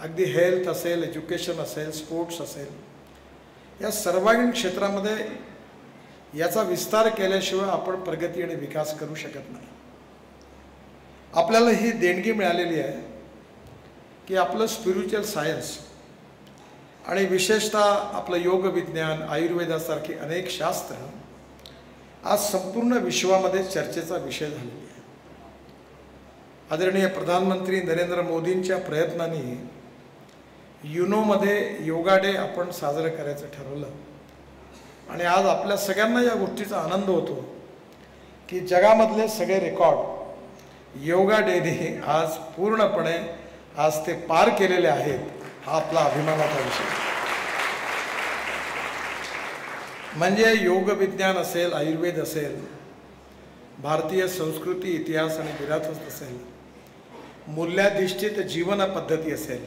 अगदी हेल्थ असेल एज्युकेशन असेल स्पोर्ट्स असेल या सर्वांगीण क्षेत्रामध्ये याचा विस्तार केल्याशिवाय आपण प्रगती आणि विकास करू शकत नाही. आपल्याला ही देणगी मिळालेली आहे. की आपलं स्पिरिच्युअल सायन्स आणि विशेषतः आपलं योगविज्ञान आयुर्वेदासारखी अनेक शास्त्र आज संपूर्ण विश्वामध्ये चर्चेचा विषय झालेली आहे. आदरणीय प्रधानमंत्री नरेंद्र मोदींच्या प्रयत्नांनी युनोमध्ये योगा डे आपण साजरं करायचं ठरवलं. आणि आज आपल्या सगळ्यांना या गोष्टीचा आनंद होतो की जगामधले सगळे रेकॉर्ड योगा डेने आज पूर्णपणे आज ते पार केलेले आहेत हा आपला अभिमानाचा विषय. म्हणजे योगविज्ञान असेल आयुर्वेद असेल भारतीय संस्कृती इतिहास आणि विरासत असेल मूल्याधिष्ठित जीवन पद्धती असेल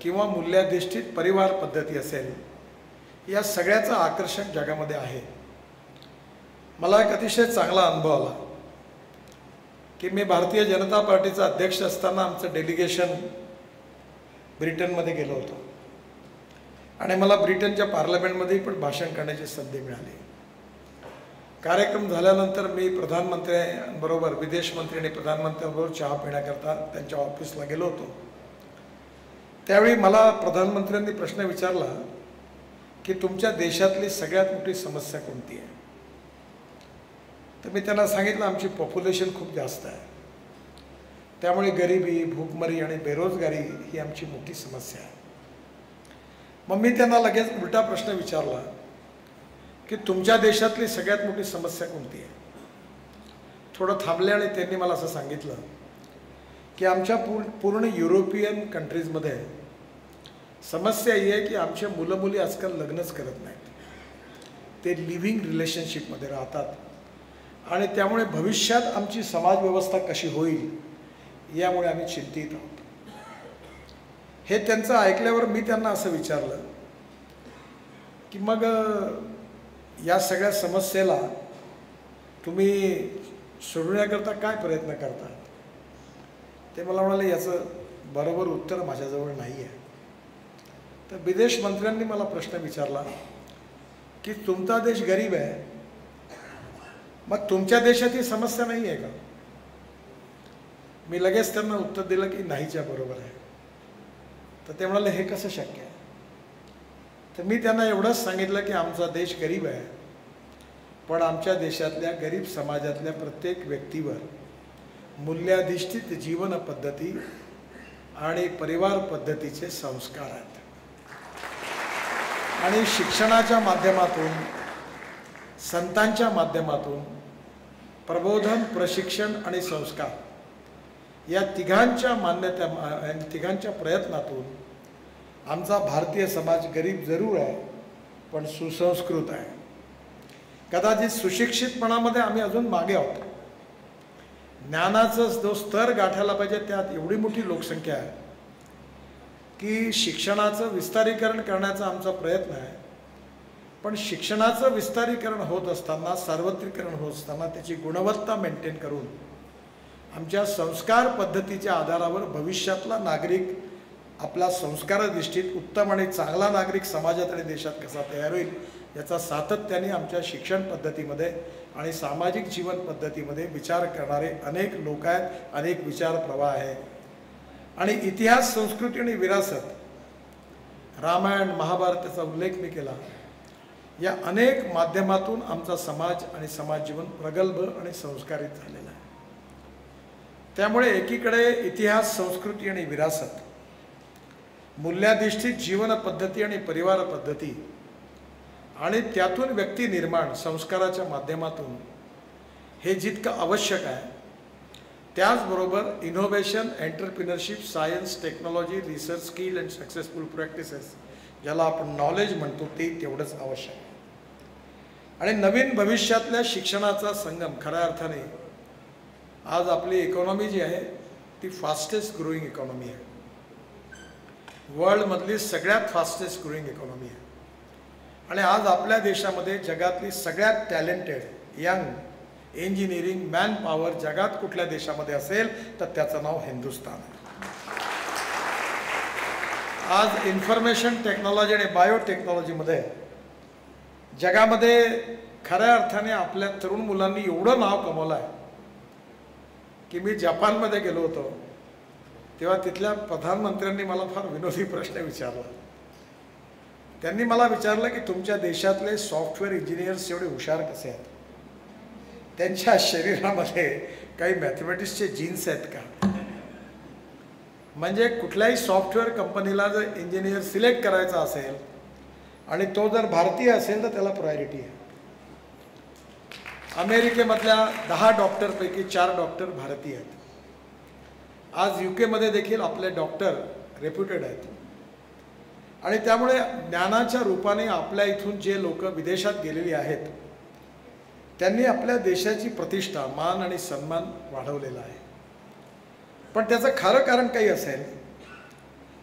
किंवा मूल्याधिष्ठित परिवार पद्धती असेल या सगळ्याचं आकर्षण जगामध्ये आहे. मला एक अतिशय चांगला अनुभव आला. की मी भारतीय जनता पार्टीचा अध्यक्ष असताना आमचं डेलिगेशन ब्रिटनमध्ये गेलो होतो. आणि मला ब्रिटनच्या पार्लमेंटमध्ये पण भाषण करण्याची संधी मिळाली. कार्यक्रम झाल्यानंतर मी प्रधानमंत्र्यांबरोबर विदेश मंत्री आणि प्रधानमंत्र्यांबरोबर चहा पिण्याकरता त्यांच्या ऑफिसला गेलो होतो. त्यावेळी मला प्रधानमंत्र्यांनी प्रश्न विचारला की तुमच्या देशातली सगळ्यात मोठी समस्या कोणती आहे? तर मी त्यांना सांगितलं आमची पॉप्युलेशन खूप जास्त आहे. त्यामुळे गरिबी भूकमरी आणि बेरोजगारी ही आमची मोठी समस्या आहे. मग मी त्यांना लगेच उलटा प्रश्न विचारला की तुमच्या देशातली सगळ्यात मोठी समस्या कोणती आहे? थोडं थांबले आणि त्यांनी मला असं सांगितलं की आमच्या पूर पूर्ण युरोपियन कंट्रीजमध्ये समस्या ही आहे की आमच्या मुलं मुली आजकाल लग्नच करत नाहीत. ते लिव्हिंग रिलेशनशिपमध्ये राहतात. आणि त्यामुळे भविष्यात आमची समाजव्यवस्था कशी होईल यामुळे आम्ही चिंतित आहोत. हे त्यांचं ऐकल्यावर मी त्यांना असं विचारलं की मग या सगळ्या समस्येला तुम्ही सोडवण्याकरता काय प्रयत्न करता? ते मला म्हणाले याचं बरोबर उत्तर माझ्याजवळ नाही आहे तर विदेश मंत्र्यांनी मला प्रश्न विचारला की तुमचा देश गरीब आहे मग तुमच्या देशात ही समस्या नाही आहे का? मी लगेच त्यांना उत्तर दिलं की नाहीच्या बरोबर आहे. तर ते म्हणाले हे कसं शक्य आहे? तर मी त्यांना एवढंच सांगितलं की आमचा देश गरीब आहे पण आमच्या देशातल्या गरीब समाजातल्या प्रत्येक व्यक्तीवर मूल्याधिष्ठित जीवन पद्धती आणि परिवार पद्धतीचे संस्कार आहेत. आणि शिक्षणाच्या माध्यमातून संतांच्या माध्यमातून प्रबोधन प्रशिक्षण आणि संस्कार. या तिघांच्या मान्यत्या तिघांच्या प्रयत्नातून आमचा भारतीय समाज गरीब जरूर आहे पण सुसंस्कृत आहे. कदाचित सुशिक्षितपणामध्ये आम्ही अजून मागे आहोत. ज्ञानाचं जो स्तर गाठायला पाहिजे त्यात एवढी मोठी लोकसंख्या आहे की शिक्षणाचं विस्तारीकरण करण्याचा आमचा प्रयत्न आहे. पण शिक्षणाचं विस्तारीकरण होत असताना सार्वत्रिकरण होत असताना त्याची गुणवत्ता मेंटेन करून आमच्या संस्कार पद्धतीच्या आधारावर भविष्यातला नागरिक आपला संस्कारदृष्टीत उत्तम आणि चांगला नागरिक समाजात आणि देशात कसा तयार होईल याचा सातत्याने आमच्या शिक्षण पद्धतीमध्ये आणि सामाजिक जीवन पद्धतीमध्ये विचार करणारे अनेक लोक आहेत अनेक विचार प्रवाह आहे. आणि इतिहास संस्कृती आणि विरासत रामायण महाभारताचा उल्लेख मी केला. या अनेक माध्यमातून आमचा समाज आणि समाज जीवन प्रगल्भ आणि संस्कारित झालेला आहे. त्यामुळे एकीकडे इतिहास संस्कृती आणि विरासत मूल्याधिष्ठित जीवन पद्धती आणि परिवार पद्धती आणि त्यातून व्यक्ती निर्माण संस्काराच्या माध्यमातून हे जितकं आवश्यक आहे त्याचबरोबर innovation entrepreneurship science technology research skill and successful practices ज्याला आपण नॉलेज म्हणतो ते तेवढंच आवश्यक आहे. आणि नवीन भविष्यातल्या शिक्षणाचा संगम खऱ्या अर्थाने आज आपली इकॉनॉमी जी आहे ती फास्टेस्ट ग्रोईंग इकॉनॉमी आहे. वर्ल्डमधली सगळ्यात फास्टेस्ट ग्रोईंग इकॉनॉमी आहे. आणि आज आपल्या देशामध्ये जगातली सगळ्यात talented young engineering man power जगात कुठल्या देशामध्ये असेल तर त्याचं नाव हिंदुस्थान आहे. आज इन्फॉर्मेशन टेक्नॉलॉजी आणि बायोटेक्नॉलॉजीमध्ये जगामध्ये खऱ्या अर्थाने आपल्या तरुण मुलांनी एवढं नाव कमवलं आहे की मी जपानमध्ये गेलो होतो तेव्हा तिथल्या प्रधानमंत्र्यांनी मला फार विनोदी प्रश्न विचारला. त्यांनी मला विचारलं की तुमच्या देशातले सॉफ्टवेअर इंजिनियर्स एवढे हुशार कसे आहेत? त्यांच्या शरीरामध्ये काही मॅथमॅटिक्सचे जीन्स आहेत का? म्हणजे कुठल्याही सॉफ्टवेअर कंपनीला जर इंजिनियर सिलेक्ट करायचा असेल आणि तो जर भारतीय असेल तर त्याला प्रायोरिटी आहे. अमेरिकेमधल्या दहा डॉक्टरपैकी चार डॉक्टर भारतीय आहेत. आज यू केमध्ये देखील आपले डॉक्टर रेप्युटेड आहेत. आणि त्यामुळे ज्ञानाच्या रूपाने आपल्या इथून जे लोक विदेशात गेलेली आहेत त्यांनी आपल्या देशाची प्रतिष्ठा मान आणि सन्मान वाढवलेला आहे. पण त्याचं खरं कारण काही असेल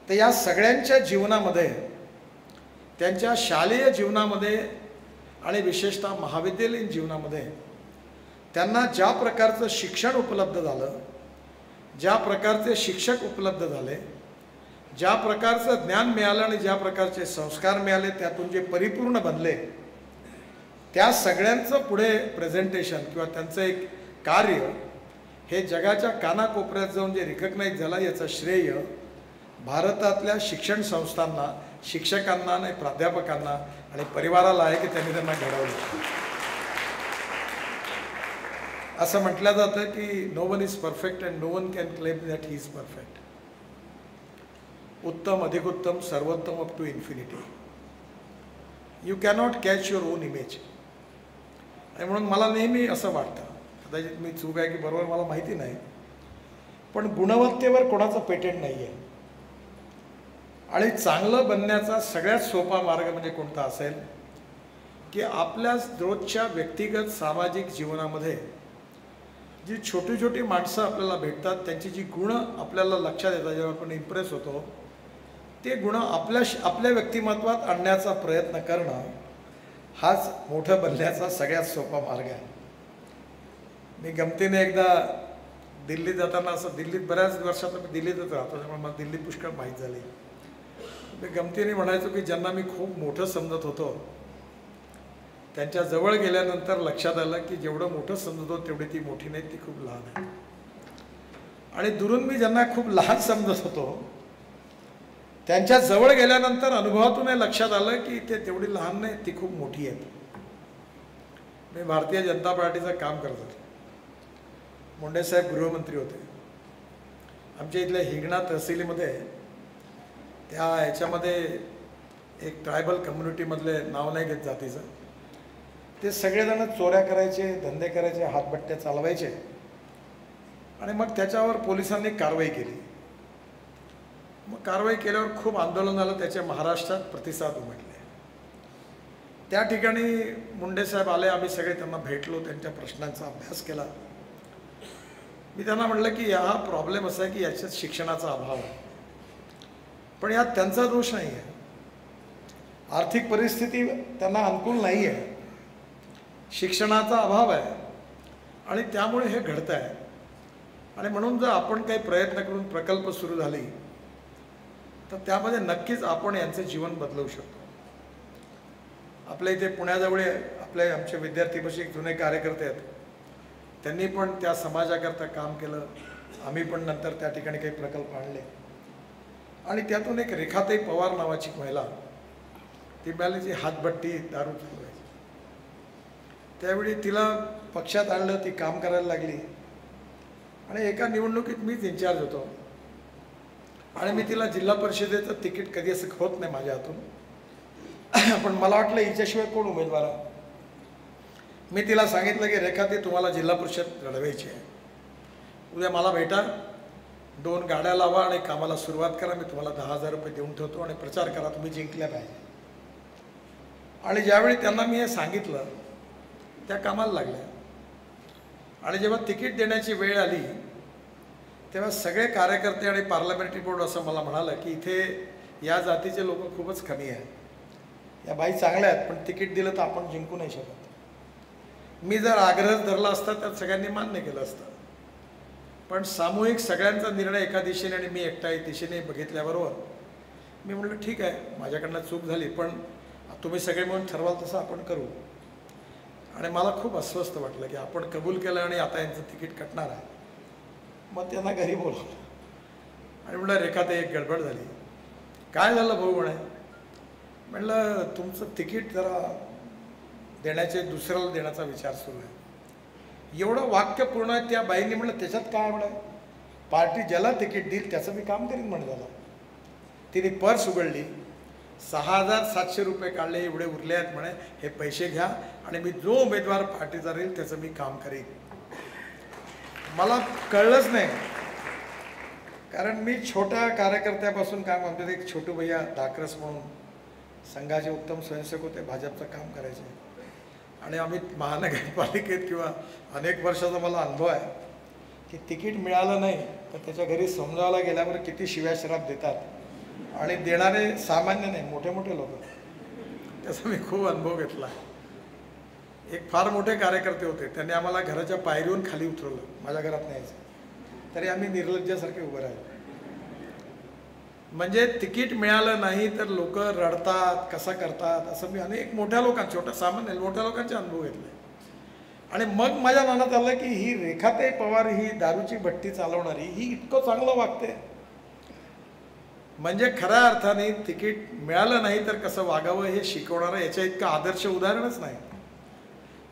तर या सगळ्यांच्या जीवनामध्ये त्यांच्या शालेय जीवनामध्ये आणि विशेषतः महाविद्यालयीन जीवनामध्ये त्यांना ज्या प्रकारचं शिक्षण उपलब्ध झालं ज्या प्रकारचे शिक्षक उपलब्ध झाले ज्या प्रकारचं ज्ञान मिळालं आणि ज्या प्रकारचे संस्कार मिळाले त्यातून जे परिपूर्ण बनले त्या सगळ्यांचं पुढे प्रेझेंटेशन किंवा त्यांचं एक कार्य हे जगाच्या कानाकोपऱ्यात जाऊन जे रिकग्नाईज झालं याचं श्रेय भारतातल्या शिक्षण संस्थांना शिक्षकांना आणि प्राध्यापकांना आणि परिवाराला आहे की त्यांनी त्यांना घडवलं. असं म्हटलं जातं की no one is perfect and no one can claim that he is perfect उत्तम अधिक उत्तम सर्वोत्तम up to infinity you cannot catch your own image आणि म्हणून मला नेहमी असं वाटतं कदाचित मी चूक आहे की बरोबर मला माहिती नाही पण गुणवत्तेवर कोणाचं पेटेंट नाही आहे आणि चांगलं बनण्याचा सगळ्यात सोपा मार्ग म्हणजे कोणता असेल? की आपल्या रोजच्या व्यक्तिगत सामाजिक जीवनामध्ये जी छोटी छोटी माणसं आपल्याला भेटतात त्यांची जी गुणं आपल्याला लक्षात येतात जेव्हा आपण इम्प्रेस होतो ते गुण आपल्या आपल्या व्यक्तिमत्वात आणण्याचा प्रयत्न करणं हाच मोठं बनण्याचा सगळ्यात सोपा मार्ग आहे. मी गमतीने एकदा दिल्लीत जाताना असं दिल्लीत बऱ्याच वर्षात मी दिल्लीतच राहतो त्यामुळे मला दिल्ली पुष्कळ माहीत झाली. मी गमतीने म्हणायचो की ज्यांना मी खूप मोठं समजत होतो त्यांच्या जवळ गेल्यानंतर लक्षात आलं की जेवढं मोठं समजत होतो तेवढी ती मोठी नाही ती खूप लहान आहे. आणि दुरून मी ज्यांना खूप लहान समजत होतो त्यांच्या जवळ गेल्यानंतर अनुभवातून हे लक्षात आलं की ते तेवढी लहान नाही ती खूप मोठी आहेत. मी भारतीय जनता पार्टीचं काम करत होतो. मुंडेसाहेब गृहमंत्री होते. आमच्या इथल्या हिंगणा तहसीलीमध्ये त्या ह्याच्यामध्ये एक ट्रायबल कम्युनिटीमधले नाव नाही घेत जातीचं. ते सगळेजण चोऱ्या करायचे धंदे करायचे हातबट्ट्या चालवायचे. आणि मग त्याच्यावर पोलिसांनी कारवाई केली. मग कारवाई केल्यावर खूप आंदोलन झालं त्याचे महाराष्ट्रात प्रतिसाद उमटले. त्या ठिकाणी मुंडे साहेब आले आम्ही सगळे त्यांना भेटलो त्यांच्या प्रश्नांचा अभ्यास केला. मी त्यांना म्हटलं की हा प्रॉब्लेम असा आहे की याच्यात शिक्षणाचा अभाव आहे. पण यात त्यांचा दोष नाही आहे आर्थिक परिस्थिती त्यांना अनुकूल नाही आहे शिक्षणाचा अभाव आहे आणि त्यामुळे हे घडतं आहे आणि म्हणून जर आपण काही प्रयत्न करून प्रकल्प सुरू झाले तर त्यामध्ये नक्कीच आपण यांचं जीवन बदलवू शकतो. आपल्या इथे पुण्याजवळ आपले आमचे विद्यार्थीपाशी एक जुने कार्यकर्ते आहेत. त्यांनी पण त्या समाजाकरता काम केलं. आम्ही पण नंतर त्या ठिकाणी काही प्रकल्प आणले. आणि त्यातून एक रेखाताई पवार नावाची महिला ती मिळाली जी हातभट्टी दारू चालवायची त्यावेळी तिला पक्षात आणलं ती काम करायला लागली. आणि एका निवडणुकीत मीच इन्चार्ज होतो. आणि मी तिला जिल्हा परिषदेचं तिकीट कधी असं होत नाही माझ्या हातून. पण मला वाटलं हिच्याशिवाय कोण उमेदवार मी तिला सांगितलं की रेखा ती तुम्हाला जिल्हा परिषद लढवायची आहे. उद्या मला भेटा दोन गाड्या लावा आणि कामाला सुरुवात करा. मी तुम्हाला दहा हजार रुपये देऊन ठेवतो आणि प्रचार करा. तुम्ही जिंकल्या पाहिजे. आणि ज्यावेळी त्यांना मी हे सांगितलं त्या कामाला लागल्या. आणि जेव्हा तिकीट देण्याची वेळ आली तेव्हा सगळे कार्यकर्ते आणि पार्लमेंटरी बोर्ड असं मला म्हणालं की इथे या जातीचे लोक खूपच कमी आहेत. या बाई चांगल्या आहेत पण तिकीट दिलं तर आपण जिंकू नाही शकत. मी जर आग्रह धरला असता तर सगळ्यांनी मान्य केलं असतं. पण सामूहिक सगळ्यांचा निर्णय एका दिशेने आणि मी एकटा एक दिशेने बघितल्याबरोबर मी म्हटलं ठीक आहे माझ्याकडनं चूक झाली पण तुम्ही सगळे म्हणून ठरवाल तसं आपण करू. आणि मला खूप अस्वस्थ वाटलं की आपण कबूल केलं आणि आता यांचं तिकीट कटणार आहे. मग त्यांना घरी बोलवलं. आणि म्हटलं रेखा ते एक गडबड झाली. काय झालं भाऊ? म्हणे. म्हटलं तुमचं तिकीट जरा देण्याचे दुसऱ्याला देण्याचा विचार सुरू आहे. एवढं वाक्य पूर्ण आहे त्या बाईंनी म्हटलं त्याच्यात काय म्हणे पार्टी ज्याला तिकीट देईल त्याचं मी काम करीन म्हणे झालं. तिने पर्स उघडली. सहा हजार सातशे रुपये काढले एवढे उरले आहेत म्हणे हे पैसे घ्या आणि मी जो उमेदवार पार्टीचा राहील त्याचं मी काम करीन. मला कळलंच नाही. कारण मी छोट्या कार्यकर्त्यापासून काम आमच्यात एक छोटू भैया दाकरस म्हणून संघाचे उत्तम स्वयंसेवक होते भाजपचं काम करायचे. आणि आम्ही महानगरपालिकेत किंवा अनेक वर्षाचा मला अनुभव आहे की तिकीट मिळालं नाही तर त्याच्या घरी समजावला गेल्यावर किती शिव्या शराब देतात. आणि देणारे सामान्य नाही मोठे मोठे लोक. त्याचा मी खूप अनुभव घेतला. एक फार मोठे कार्यकर्ते होते त्यांनी आम्हाला घराच्या पायरीहून खाली उतरवलं माझ्या घरात न्यायचं. तरी आम्ही निर्लज्जासारखे उभं राहिलो. म्हणजे तिकीट मिळालं नाही तर लोक रडतात कसं करतात असं मी अनेक मोठ्या लोकांचे छोट्या सामान्य मोठ्या लोकांचे अनुभव घेतले. आणि मग माझ्या मनात आलं की ही रेखाते पवार ही दारूची भट्टी चालवणारी ही इतकं चांगलं वागते. म्हणजे खऱ्या अर्थाने तिकीट मिळालं नाही तर कसं वागावं हे शिकवणारं याच्या इतकं आदर्श उदाहरणच नाही.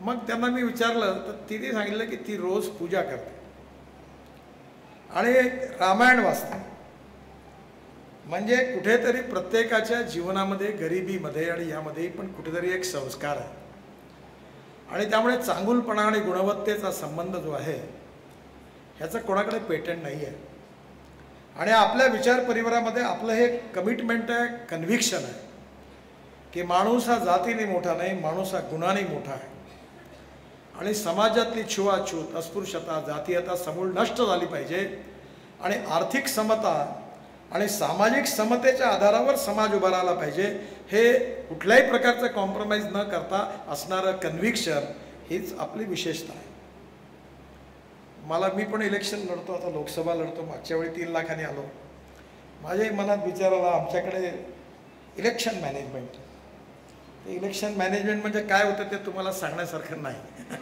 मग त्यांना मी विचारलं तर तिने सांगितलं की ती रोज पूजा करते. आणि रामायण वाचते. म्हणजे कुठेतरी प्रत्येकाच्या जीवनामध्ये गरिबीमध्ये आणि यामध्ये पण कुठेतरी एक संस्कार आहे. आणि त्यामुळे चांगुलपणा आणि गुणवत्तेचा संबंध जो आहे ह्याचं कोणाकडे पेटंट नाही आहे आणि आपल्या विचार परिवारामध्ये आपलं हे कमिटमेंट आहे कन्व्हिक्शन आहे की माणूस हा जातीने मोठा नाही माणूस हा गुणाने मोठा आहे. आणि समाजातली छुआछूत अस्पृश्यता जातीयता समूळ नष्ट झाली पाहिजे आणि आर्थिक समता आणि सामाजिक समतेच्या आधारावर समाज उभा राहिला पाहिजे. हे कुठल्याही प्रकारचं कॉम्प्रोमाइज न करता असणारं कन्व्हिक्शन हीच आपली विशेषता आहे. मला मी पण इलेक्शन लढतो आता लोकसभा लढतो मागच्या वेळी तीन लाखाने आलो. माझ्याही मनात विचार आला आमच्याकडे इलेक्शन मॅनेजमेंट ते इलेक्शन मॅनेजमेंट म्हणजे काय होतं ते तुम्हाला सांगण्यासारखं नाही.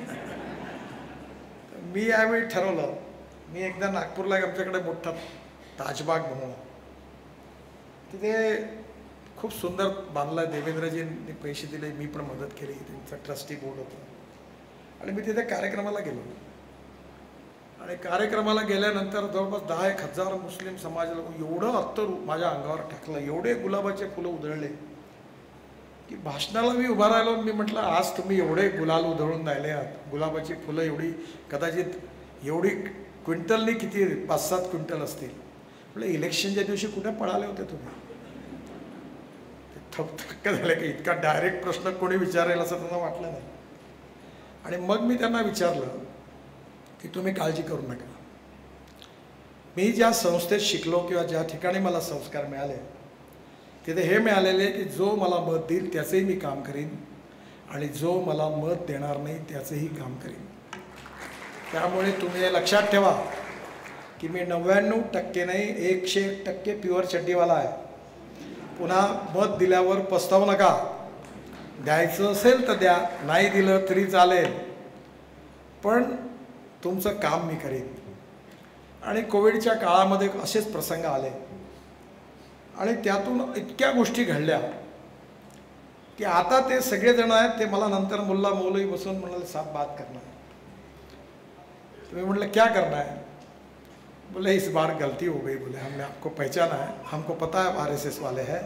मी यावेळी ठरवलं मी एकदा नागपूरला आमच्याकडे मोठा ताजबाग म्हणून. तिथे खूप सुंदर बांधला देवेंद्रजींनी पैसे दिले. मी पण मदत केली. त्यांचा ट्रस्टी बोर्ड होतं. आणि मी तिथे कार्यक्रमाला गेलो. आणि कार्यक्रमाला गेल्यानंतर जवळपास दहा एक हजार मुस्लिम समाज लोक एवढं अत्तर माझ्या अंगावर टाकलं. एवढे गुलाबाचे फुलं उधळले की भाषणाला मी उभा राहिलो. मी म्हटलं आज तुम्ही एवढे गुलाल उधळून राहिले आहात गुलाबाची फुलं एवढी कदाचित एवढी क्विंटलनी किती? पाच सात क्विंटल असतील. म्हटलं इलेक्शनच्या दिवशी कुठे पळाले होते तुम्ही? थपथक्क झाले की इतका डायरेक्ट प्रश्न कोणी विचारेल असं त्यांना वाटलं नाही. आणि मग मी त्यांना विचारलं की तुम्ही काळजी करू नका. मी ज्या संस्थेत शिकलो किंवा ज्या ठिकाणी मला संस्कार मिळाले तिथे हे मिळालेले की जो मला मत देईल त्याचंही मी काम करीन आणि जो मला मत देणार नाही त्याचंही काम करीन. त्यामुळे तुम्ही हे लक्षात ठेवा की मी नव्याण्णव टक्के नाही एकशे एक टक्के प्युअर चड्डीवाला आहे. पुन्हा मत दिल्यावर पस्तावू नका. द्यायचं असेल तर द्या नाही दिलं तरी चालेल. पण तुमचं काम मी करेन. आणि कोविडच्या काळामध्ये असेच प्रसंग आले. आणि त्यातून इतक्या गोष्टी घडल्या की आता ते सगळेजण आहेत ते मला नंतर मुल्ला मौलवी बसून म्हणाले सात बात करणार. तुम्ही म्हटलं क्या करणार आहे? बोले, इस बार गलती हो गई। बोले, हमने आपको पहचाना है, हमको पता है आर एस एस वाले हैं।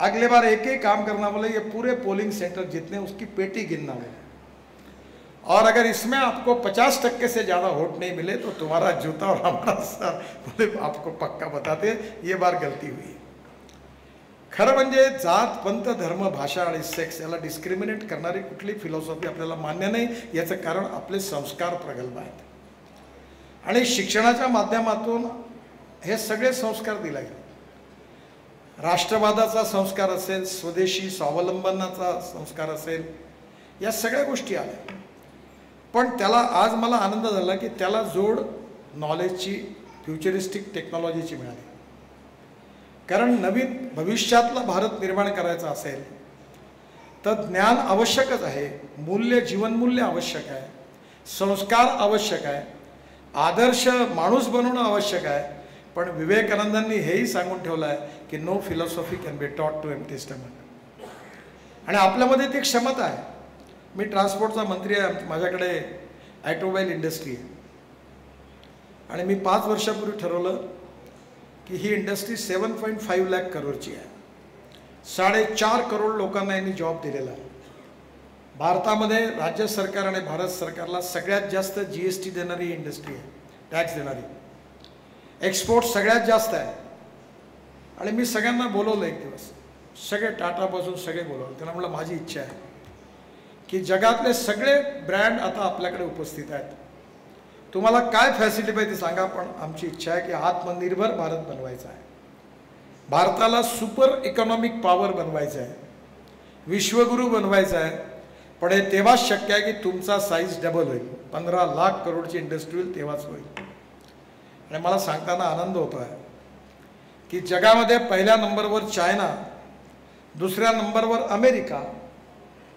अगले बार एक ही काम करना बोले, ये पूरे पोलिंग सेंटर जितने, उसकी पेटी गिनना बोले। और अगर इसमें आपको 50 टक्के से ज़्यादा वोट नहीं मिले तो तुम्हारा जूता और हमारा सर। बोले, आपको पक्का बताते ये बार गलती हुई खरं म्हणजे जात, पंथ, धर्म, भाषा, आणि सेक्स याला डिस्क्रिमिनेट करणारी कुठली फिलॉसॉफी आपल्याला मान्य नाही, याचं कारण आपले संस्कार प्रगल्भ आहेत. आणि शिक्षणाच्या माध्यमातून हे सगळे संस्कार दिले गेले. राष्ट्रवादाचा संस्कार असेल स्वदेशी स्वावलंबनाचा संस्कार असेल या सगळ्या गोष्टी आल्या. पण त्याला आज मला आनंद झाला की त्याला जोड नॉलेजची फ्युचरिस्टिक टेक्नॉलॉजीची मिळाली. कारण नवीन भविष्यातला भारत निर्माण करायचा असेल तर ज्ञान आवश्यकच आहे. मूल्य जीवनमूल्य आवश्यक आहे. संस्कार आवश्यक आहे. आदर्श माणूस बनवणं आवश्यक आहे. पण विवेकानंदांनी हेही सांगून ठेवलं आहे की no philosophy can be taught to empty stomach आणि आपल्यामध्ये ती क्षमता आहे. मी ट्रान्सपोर्टचा मंत्री आहे माझ्याकडे ॲटोमोबाईल इंडस्ट्री आहे. आणि मी पाच वर्षापूर्वी ठरवलं की ही industry seven point five lakh करोडची आहे. साडेचार करोड लोकांना यांनी जॉब दिलेला आहे. भारतामध्ये राज्य सरकार आणि भारत सरकारला सगळ्यात जास्त जी एस टी देणारी इंडस्ट्री आहे. टॅक्स देणारी. एक्सपोर्ट सगळ्यात जास्त आहे. आणि मी सगळ्यांना बोलवलं एक दिवस. सगळे टाटापासून सगळे बोलवलं. त्यांना म्हटलं माझी इच्छा आहे. की जगातले सगळे ब्रँड आता आपल्याकडे उपस्थित आहेत. तुम्हाला काय फॅसिलिटी पाहिजे ते सांगा पण आमची इच्छा आहे की आत्मनिर्भर भारत बनवायचा आहे. भारताला सुपर इकॉनॉमिक पॉवर बनवायचं आहे. विश्वगुरू बनवायचं आहे. पण हे तेव्हाच शक्य आहे की तुमचा साईज डबल होईल. पंधरा लाख करोडची इंडस्ट्री होईल तेव्हाच होईल. आणि मला सांगताना आनंद होतो आहे की जगामध्ये पहिल्या नंबरवर चायना दुसऱ्या नंबरवर अमेरिका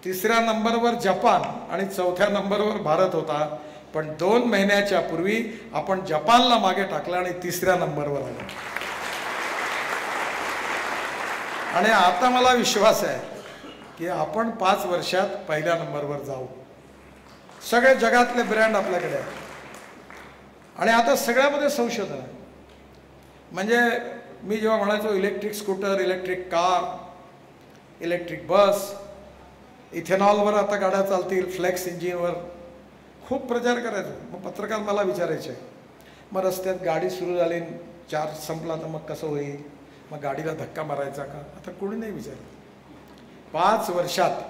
तिसऱ्या नंबरवर जपान आणि चौथ्या नंबरवर भारत होता. पण दोन महिन्याच्या पूर्वी आपण जपानला मागे टाकलं आणि तिसऱ्या नंबरवर आलो. आणि आता मला विश्वास आहे की आपण पाच वर्षात पहिल्या नंबरवर जाऊ. सगळ्या जगातले ब्रँड आपल्याकडे आहेत. आणि आता सगळ्यामध्ये संशोधन आहे. म्हणजे मी जेव्हा म्हणायचो electric scooter electric car electric bus इथेनॉलवर आता गाड्या चालतील फ्लेक्स इंजिनवर खूप प्रचार करायचो. मग पत्रकार मला विचारायचे मग रस्त्यात गाडी सुरू झाली चार्ज संपला तर मग कसं होईल? मग गाडीला धक्का मारायचा का? आता कोणी नाही विचारलं पाच वर्षात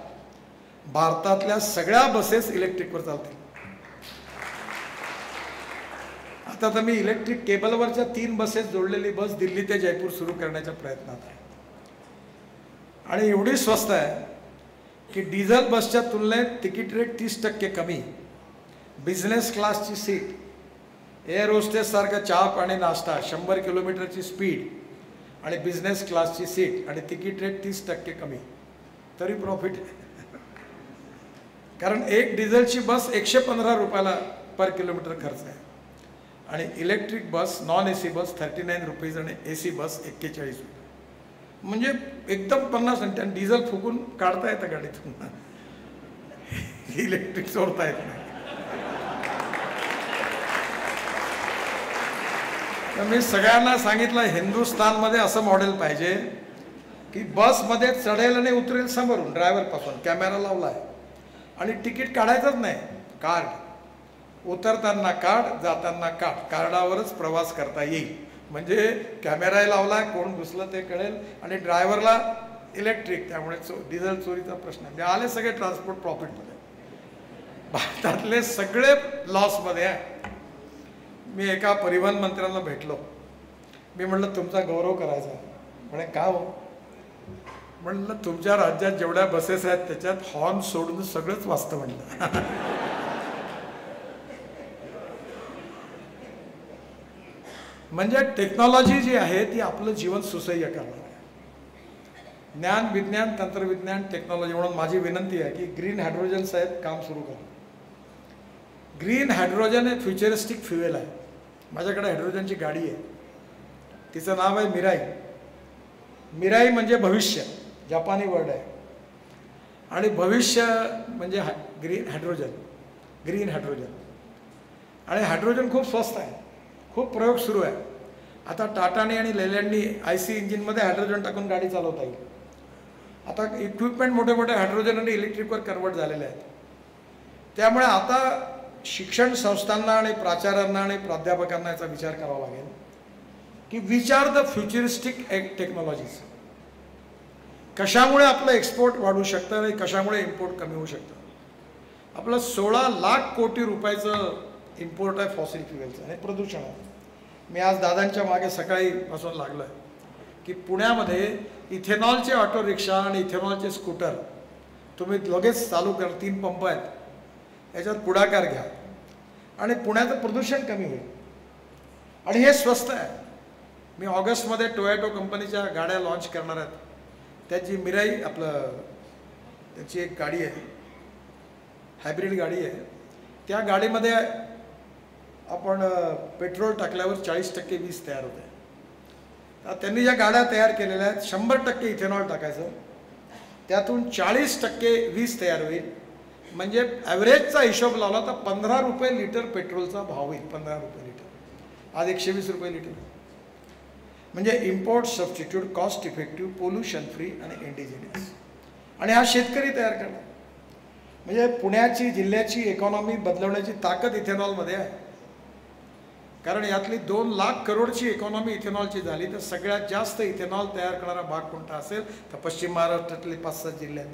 भारतातल्या सगळ्या बसेस इलेक्ट्रिकवर चालतील. आता तर मी इलेक्ट्रिक केबलवरच्या तीन बसेस जोडलेली बस दिल्ली ते जयपूर सुरू करण्याच्या प्रयत्नात आहे. आणि एवढी स्वस्त आहे की डिझेल बसच्या तुलनेत तिकीट रेट तीस टक्के कमी बिझनेस क्लासची सीट एअर होस्टेससारखा चहा पाणी नाश्ता शंभर किलोमीटरची स्पीड आणि बिझनेस क्लासची सीट आणि तिकीट रेट तीस टक्के कमी. तरी प्रॉफिट कारण एक डिझेलची बस एकशे पंधरा रुपयाला पर किलोमीटर खर्च आहे. आणि electric bus non A C bus thirty nine rupees आणि ए सी बस एक्केचाळीस रुपये. म्हणजे एकदम पन्नास आणि डिझेल फुकून काढता येतं गाडीतून. इलेक्ट्रिक सोडता येत नाही. तर मी सगळ्यांना सांगितलं हिंदुस्थानमध्ये असं मॉडेल पाहिजे की बसमध्ये चढेल आणि उतरेल समोरून ड्रायव्हरपासून कॅमेरा लावला आहे आणि तिकीट काढायचंच नाही कार्ड. उतरताना कार्ड जाताना कार्ड कार्डावरच प्रवास करता येईल. म्हणजे कॅमेराही लावला कोण घुसलं ते कळेल. आणि ड्रायव्हरला इलेक्ट्रिक त्यामुळे चो डिझेल चोरीचा प्रश्न. आहे म्हणजे आले सगळे ट्रान्सपोर्ट प्रॉफिटमध्ये. भारतातले सगळे लॉसमध्ये आहे मी एका परिवहन मंत्र्यांना भेटलो. मी म्हटलं तुमचा गौरव करायचा म्हणे का हो? म्हणलं तुमच्या राज्यात जेवढ्या बसेस आहेत त्याच्यात हॉर्न सोडून सगळंच वाचतं म्हणलं. म्हणजे टेक्नॉलॉजी जी आहे ती आपलं जीवन सुसह्य करणार आहे. ज्ञान विज्ञान तंत्रविज्ञान टेक्नॉलॉजी म्हणून माझी विनंती आहे की ग्रीन हायड्रोजन साहेब काम सुरू करा. ग्रीन हायड्रोजन हे फ्युचरिस्टिक फ्युएल आहे. माझ्याकडे हायड्रोजनची गाडी आहे. तिचं नाव आहे मिराई. मिराई म्हणजे भविष्य. जपानी वर्ड आहे. आणि भविष्य म्हणजे हा ग्रीन हायड्रोजन ग्रीन हायड्रोजन. आणि हायड्रोजन खूप स्वस्त आहे. खूप प्रयोग सुरू आहे. आता टाटाने आणि लेलँडनी आय सी इंजिनमध्ये हायड्रोजन टाकून गाडी चालवता येईल. आता इक्विपमेंट मोठे मोठे हायड्रोजन आणि इलेक्ट्रिकवर कन्वर्ट झालेले आहेत. त्यामुळे आता शिक्षण संस्थांना आणि प्राचार्यांना आणि प्राध्यापकांना याचा विचार करावा लागेल की विचार द फ्युचरिस्टिक टेक्नॉलॉजीज कशामुळे आपलं एक्सपोर्ट वाढू शकतं आणि कशामुळे इम्पोर्ट कमी होऊ शकतं? आपलं सोळा लाख कोटी रुपयाचं इम्पोर्ट आहे फॉसिल फ्युएलचं आणि प्रदूषण आहे. मी आज दादांच्या मागे सकाळीपासून लागलो आहे की पुण्यामध्ये इथेनॉलचे ऑटो रिक्षा आणि इथेनॉलचे स्कूटर तुम्ही लगेच चालू कर तीन पंप आहेत. याच्यात पुढाकार घ्या. आणि पुण्याचं प्रदूषण कमी होईल. आणि हे स्वस्त आहे. मी ऑगस्टमध्ये टोयॅटो कंपनीच्या गाड्या लॉन्च करणार आहेत. त्याची मिराई आपलं त्याची एक गाडी आहे. हायब्रिड गाडी आहे. त्या गाडीमध्ये आपण पेट्रोल टाकल्यावर चाळीस टक्के वीज तयार होते. त्यांनी ज्या गाड्या तयार केलेल्या आहेत शंभर टक्के इथेनॉल टाकायचं. त्यातून चाळीस टक्के वीज तयार होईल. म्हणजे ॲव्हरेजचा हिशोब लावला तर पंधरा रुपये लिटर पेट्रोलचा भाव होईल पंधरा रुपये लिटर. आज एकशे वीस रुपये लिटर. म्हणजे import substitute cost effective pollution free आणि इंडिजिनियस आणि हा शेतकरी तयार करणार. म्हणजे पुण्याची जिल्ह्याची इकॉनॉमी बदलवण्याची ताकद इथेनॉलमध्ये आहे. कारण यातली दोन लाख करोडची इकॉनॉमी इथेनॉलची झाली तर सगळ्यात जास्त इथेनॉल तयार करणारा भाग कोणता असेल? तर पश्चिम महाराष्ट्रातले पाच सात जिल्ह्यात.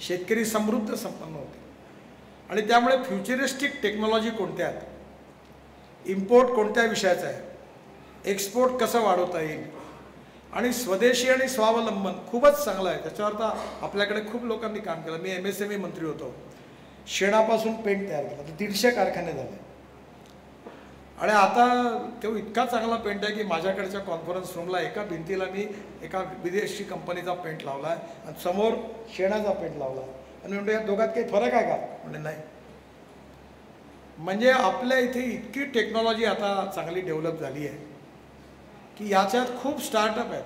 शेतकरी समृद्ध संपन्न होते. आणि त्यामुळे फ्युचरिस्टिक टेक्नॉलॉजी कोणत्या आहेत? इम्पोर्ट कोणत्या विषयाचा आहे? एक्सपोर्ट कसं वाढवता येईल? आणि स्वदेशी आणि स्वावलंबन खूपच चांगलं आहे. त्याच्यावर तर आपल्याकडे खूप लोकांनी काम केलं. मी एम एस एम ई मंत्री होतो. शेणापासून पेंट तयार केला. तर दीडशे कारखाने झाले. आणि आता तो इतका चांगला पेंट आहे की माझ्याकडच्या कॉन्फरन्स रूमला एका भिंतीला मी एका विदेशी कंपनीचा पेंट लावला आहे आणि समोर शेणाचा पेंट लावला आहे आणि म्हणतो या दोघात काही फरक आहे का? म्हणजे नाही. म्हणजे आपल्या इथे इतकी टेक्नॉलॉजी आता चांगली डेव्हलप झाली आहे. की याच्यात खूप स्टार्टअप आहेत.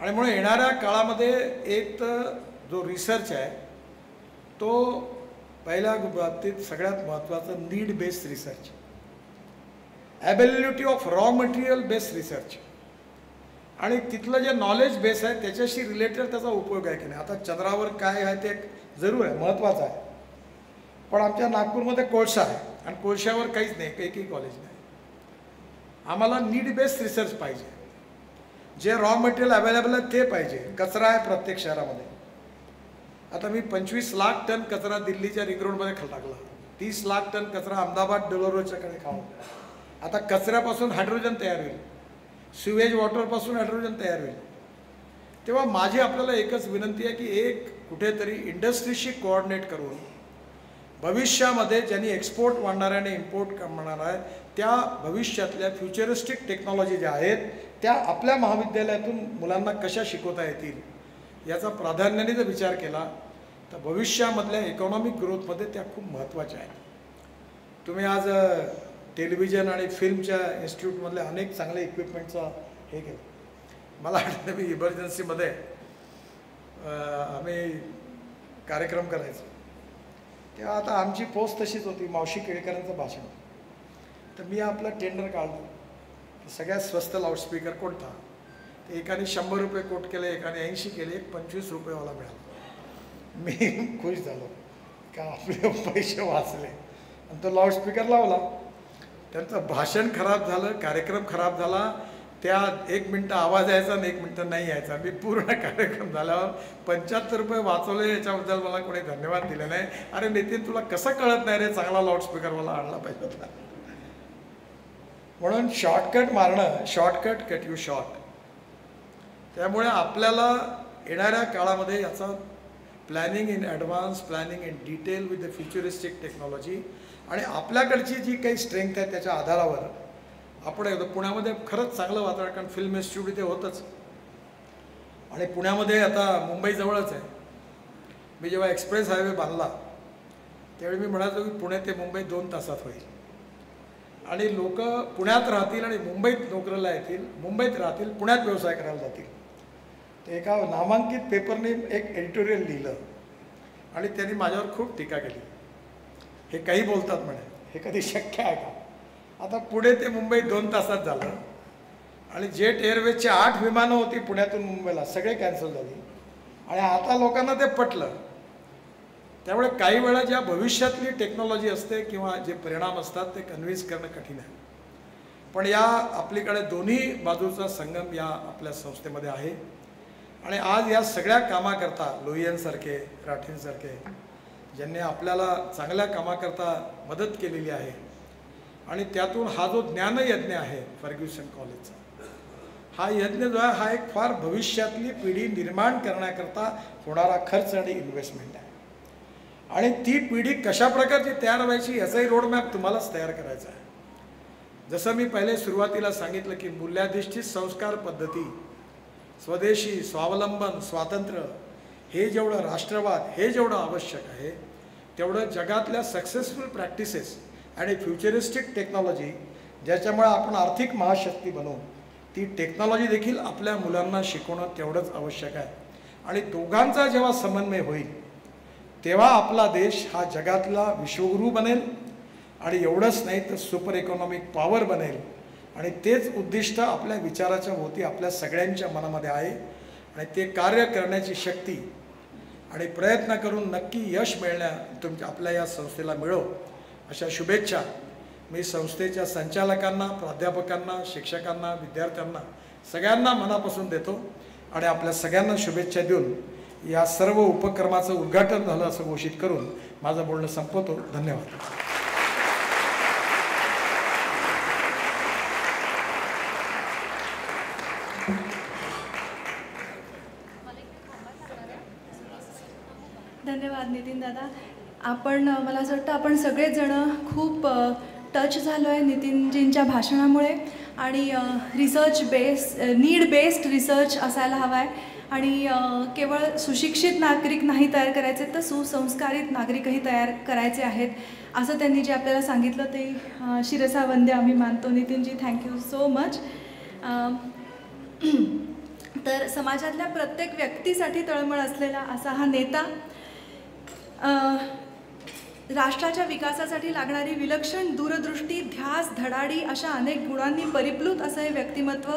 आणि म्हणून येणाऱ्या काळामध्ये एक तर जो रिसर्च आहे तो पहिल्या बाबतीत सगळ्यात महत्त्वाचं need based research ability of raw material based research आणि तिथलं जे नॉलेज बेस आहे त्याच्याशी रिलेटेड त्याचा उपयोग आहे की नाही? आता चंद्रावर काय आहे ते जरूर आहे महत्त्वाचं आहे. पण आमच्या नागपूरमध्ये कोळसा आहे. आणि कोळशावर काहीच नाही एकही कॉलेज नाही. आम्हाला नीड बेस्ड रिसर्च पाहिजे. जे रॉ मटेरियल अवेलेबल आहे ते पाहिजे. कचरा आहे प्रत्येक शहरामध्ये. आता मी पंचवीस लाख टन कचरा दिल्लीच्या रिंग रोडमध्ये खा टाकला. तीस लाख टन कचरा अहमदाबाद डोलोरोच्याकडे खाऊ आता कचऱ्यापासून हायड्रोजन तयार होईल. सिवेज वॉटरपासून हायड्रोजन तयार होईल. तेव्हा माझी आपल्याला एकच विनंती आहे की एक कुठेतरी इंडस्ट्रीशी कोऑर्डिनेट करून भविष्यामध्ये ज्यांनी एक्सपोर्ट वाढणार आहे आणि इम्पोर्ट करणार आहे त्या भविष्यातल्या फ्युचरिस्टिक टेक्नॉलॉजी ज्या आहेत त्या आपल्या महाविद्यालयातून मुलांना कशा शिकवता येतील याचा प्राधान्याने जर विचार केला तर भविष्यामधल्या इकॉनॉमिक ग्रोथमध्ये त्या खूप महत्त्वाच्या आहेत. तुम्ही आज टेलिव्हिजन आणि फिल्मच्या इन्स्टिट्यूटमधल्या अनेक चांगल्या इक्विपमेंटचा हे केलं. मला वाटतं मी इमर्जन्सीमध्ये आम्ही कार्यक्रम करायचो. तेव्हा आता आमची पोस्ट तशीच होती मावशी केळकरांचं भाषण. तर मी आपलं टेंडर काढलं सगळ्यात स्वस्त लाऊडस्पीकर कोणता? ते एकाने शंभर रुपये कोट केले एकाने ऐंशी केले एक पंचवीस रुपयेवाला मिळाला. मी खुश झालो. का आपले पैसे वाचले. आणि तो लाऊडस्पीकर लावला. त्यांचं भाषण खराब झालं कार्यक्रम खराब झाला. त्या एक मिनटं आवाज यायचा आणि एक मिनटं नाही यायचा. मी पूर्ण कार्यक्रम झाल्यावर पंच्याहत्तर रुपये वाचवले याच्याबद्दल मला कोणी धन्यवाद दिले नाही. अरे नितीन तुला कसं कळत नाही रे? चांगला लाऊडस्पीकर मला आणला पाहिजे होता. म्हणून शॉर्टकट मारणं शॉर्टकट कट यू शॉर्ट त्यामुळे आपल्याला येणाऱ्या काळामध्ये याचा planning in advance planning in detail with the futuristic technology आणि आपल्याकडची जी काही स्ट्रेंथ आहे त्याच्या आधारावर आपण येतो पुण्यामध्ये खरंच चांगलं वातावरण कारण फिल्म इन्स्टिट्यूट इथे होतंच. आणि पुण्यामध्ये आता मुंबईजवळच आहे. मी जेव्हा एक्सप्रेस हायवे बांधला त्यावेळी मी म्हणायचो की पुणे ते मुंबई दोन तासात होईल. आणि लोक पुण्यात राहतील आणि मुंबईत नोकरीला येतील मुंबईत राहतील पुण्यात व्यवसाय करायला जातील. ते एका नामांकित पेपरने एक एडिटोरियल लिहिलं आणि त्यांनी माझ्यावर खूप टीका केली. हे काही बोलतात म्हणे हे कधी शक्य आहे का? आता पुणे ते मुंबई दोन तासात झालं आणि जेट एअरवेजची आठ विमानं होती पुण्यातून मुंबईला सगळे कॅन्सल झाली. आणि आता लोकांना ते पटलं. त्यामुळे काही वेळा ज्या भविष्यातली टेक्नॉलॉजी असते किंवा जे परिणाम असतात ते कन्व्हिन्स करणं कठीण आहे. पण या आपलीकडे दोन्ही बाजूचा संगम या आपल्या संस्थेमध्ये आहे. आणि आज या सगळ्या कामाकरता लोहियांसारखे राठींसारखे ज्यांनी आपल्याला चांगल्या कामाकरता मदत केलेली आहे. आणि त्यातून हा जो ज्ञानयज्ञ आहे फर्ग्युसन कॉलेजचा हा यज्ञ जो आहे हा एक फार भविष्यातली पिढी निर्माण करण्याकरता होणारा खर्च आणि इन्व्हेस्टमेंट आहे. आणि ती पिढी कशा प्रकारची तयार व्हायची याचाही रोडमॅप तुम्हालाच तयार करायचा आहे. जसं मी पहिले सुरुवातीला सांगितलं की मूल्याधिष्ठित संस्कार पद्धती स्वदेशी स्वावलंबन स्वातंत्र्य हे जेवढं राष्ट्रवाद हे जेवढं आवश्यक आहे तेवढं जगातल्या सक्सेसफुल प्रॅक्टिसेस आणि फ्युचरिस्टिक टेक्नॉलॉजी ज्याच्यामुळे आपण आर्थिक महाशक्ती बनवू ती टेक्नॉलॉजी देखील आपल्या मुलांना शिकवणं तेवढंच आवश्यक आहे. आणि दोघांचा जेव्हा समन्वय होईल तेव्हा आपला देश हा जगातला विश्वगुरू बनेल आणि एवढंच नाही तर सुपर इकॉनॉमिक पॉवर बनेल. आणि तेच उद्दिष्ट आपल्या विचाराच्या भोवती आपल्या सगळ्यांच्या मनामध्ये आहे. आणि ते कार्य करण्याची शक्ती आणि प्रयत्न करून नक्की यश मिळण्या तुमच्या आपल्या या संस्थेला मिळो. अशा शुभेच्छा. मी संस्थेच्या संचालकांना प्राध्यापकांना शिक्षकांना विद्यार्थ्यांना सगळ्यांना मनापासून देतो आणि आपल्या सगळ्यांना शुभेच्छा देऊन या सर्व उपक्रमाचं उद्घाटन झालं असं घोषित करून माझं बोलणं संपवतो. धन्यवाद. धन्यवाद नितीन दादा. आपण मला असं वाटतं आपण सगळेच जण खूप टच झालो आहे नितीनजींच्या भाषणामुळे आणि research base need based research असायला हवा आहे आणि केवळ सुशिक्षित नागरिक नाही तयार करायचे तर सुसंस्कारित नागरिकही तयार करायचे आहेत. असं त्यांनी जे आपल्याला सांगितलं ते शिरसा वंदे आम्ही मानतो. नितीनजी थँक्यू सो मच तर समाजातल्या प्रत्येक व्यक्तीसाठी तळमळ असलेला असा हा नेता. राष्ट्राच्या विकासासाठी लागणारी विलक्षण दूरदृष्टी ध्यास धडाडी अशा अनेक गुणांनी परिप्लुत असं हे व्यक्तिमत्व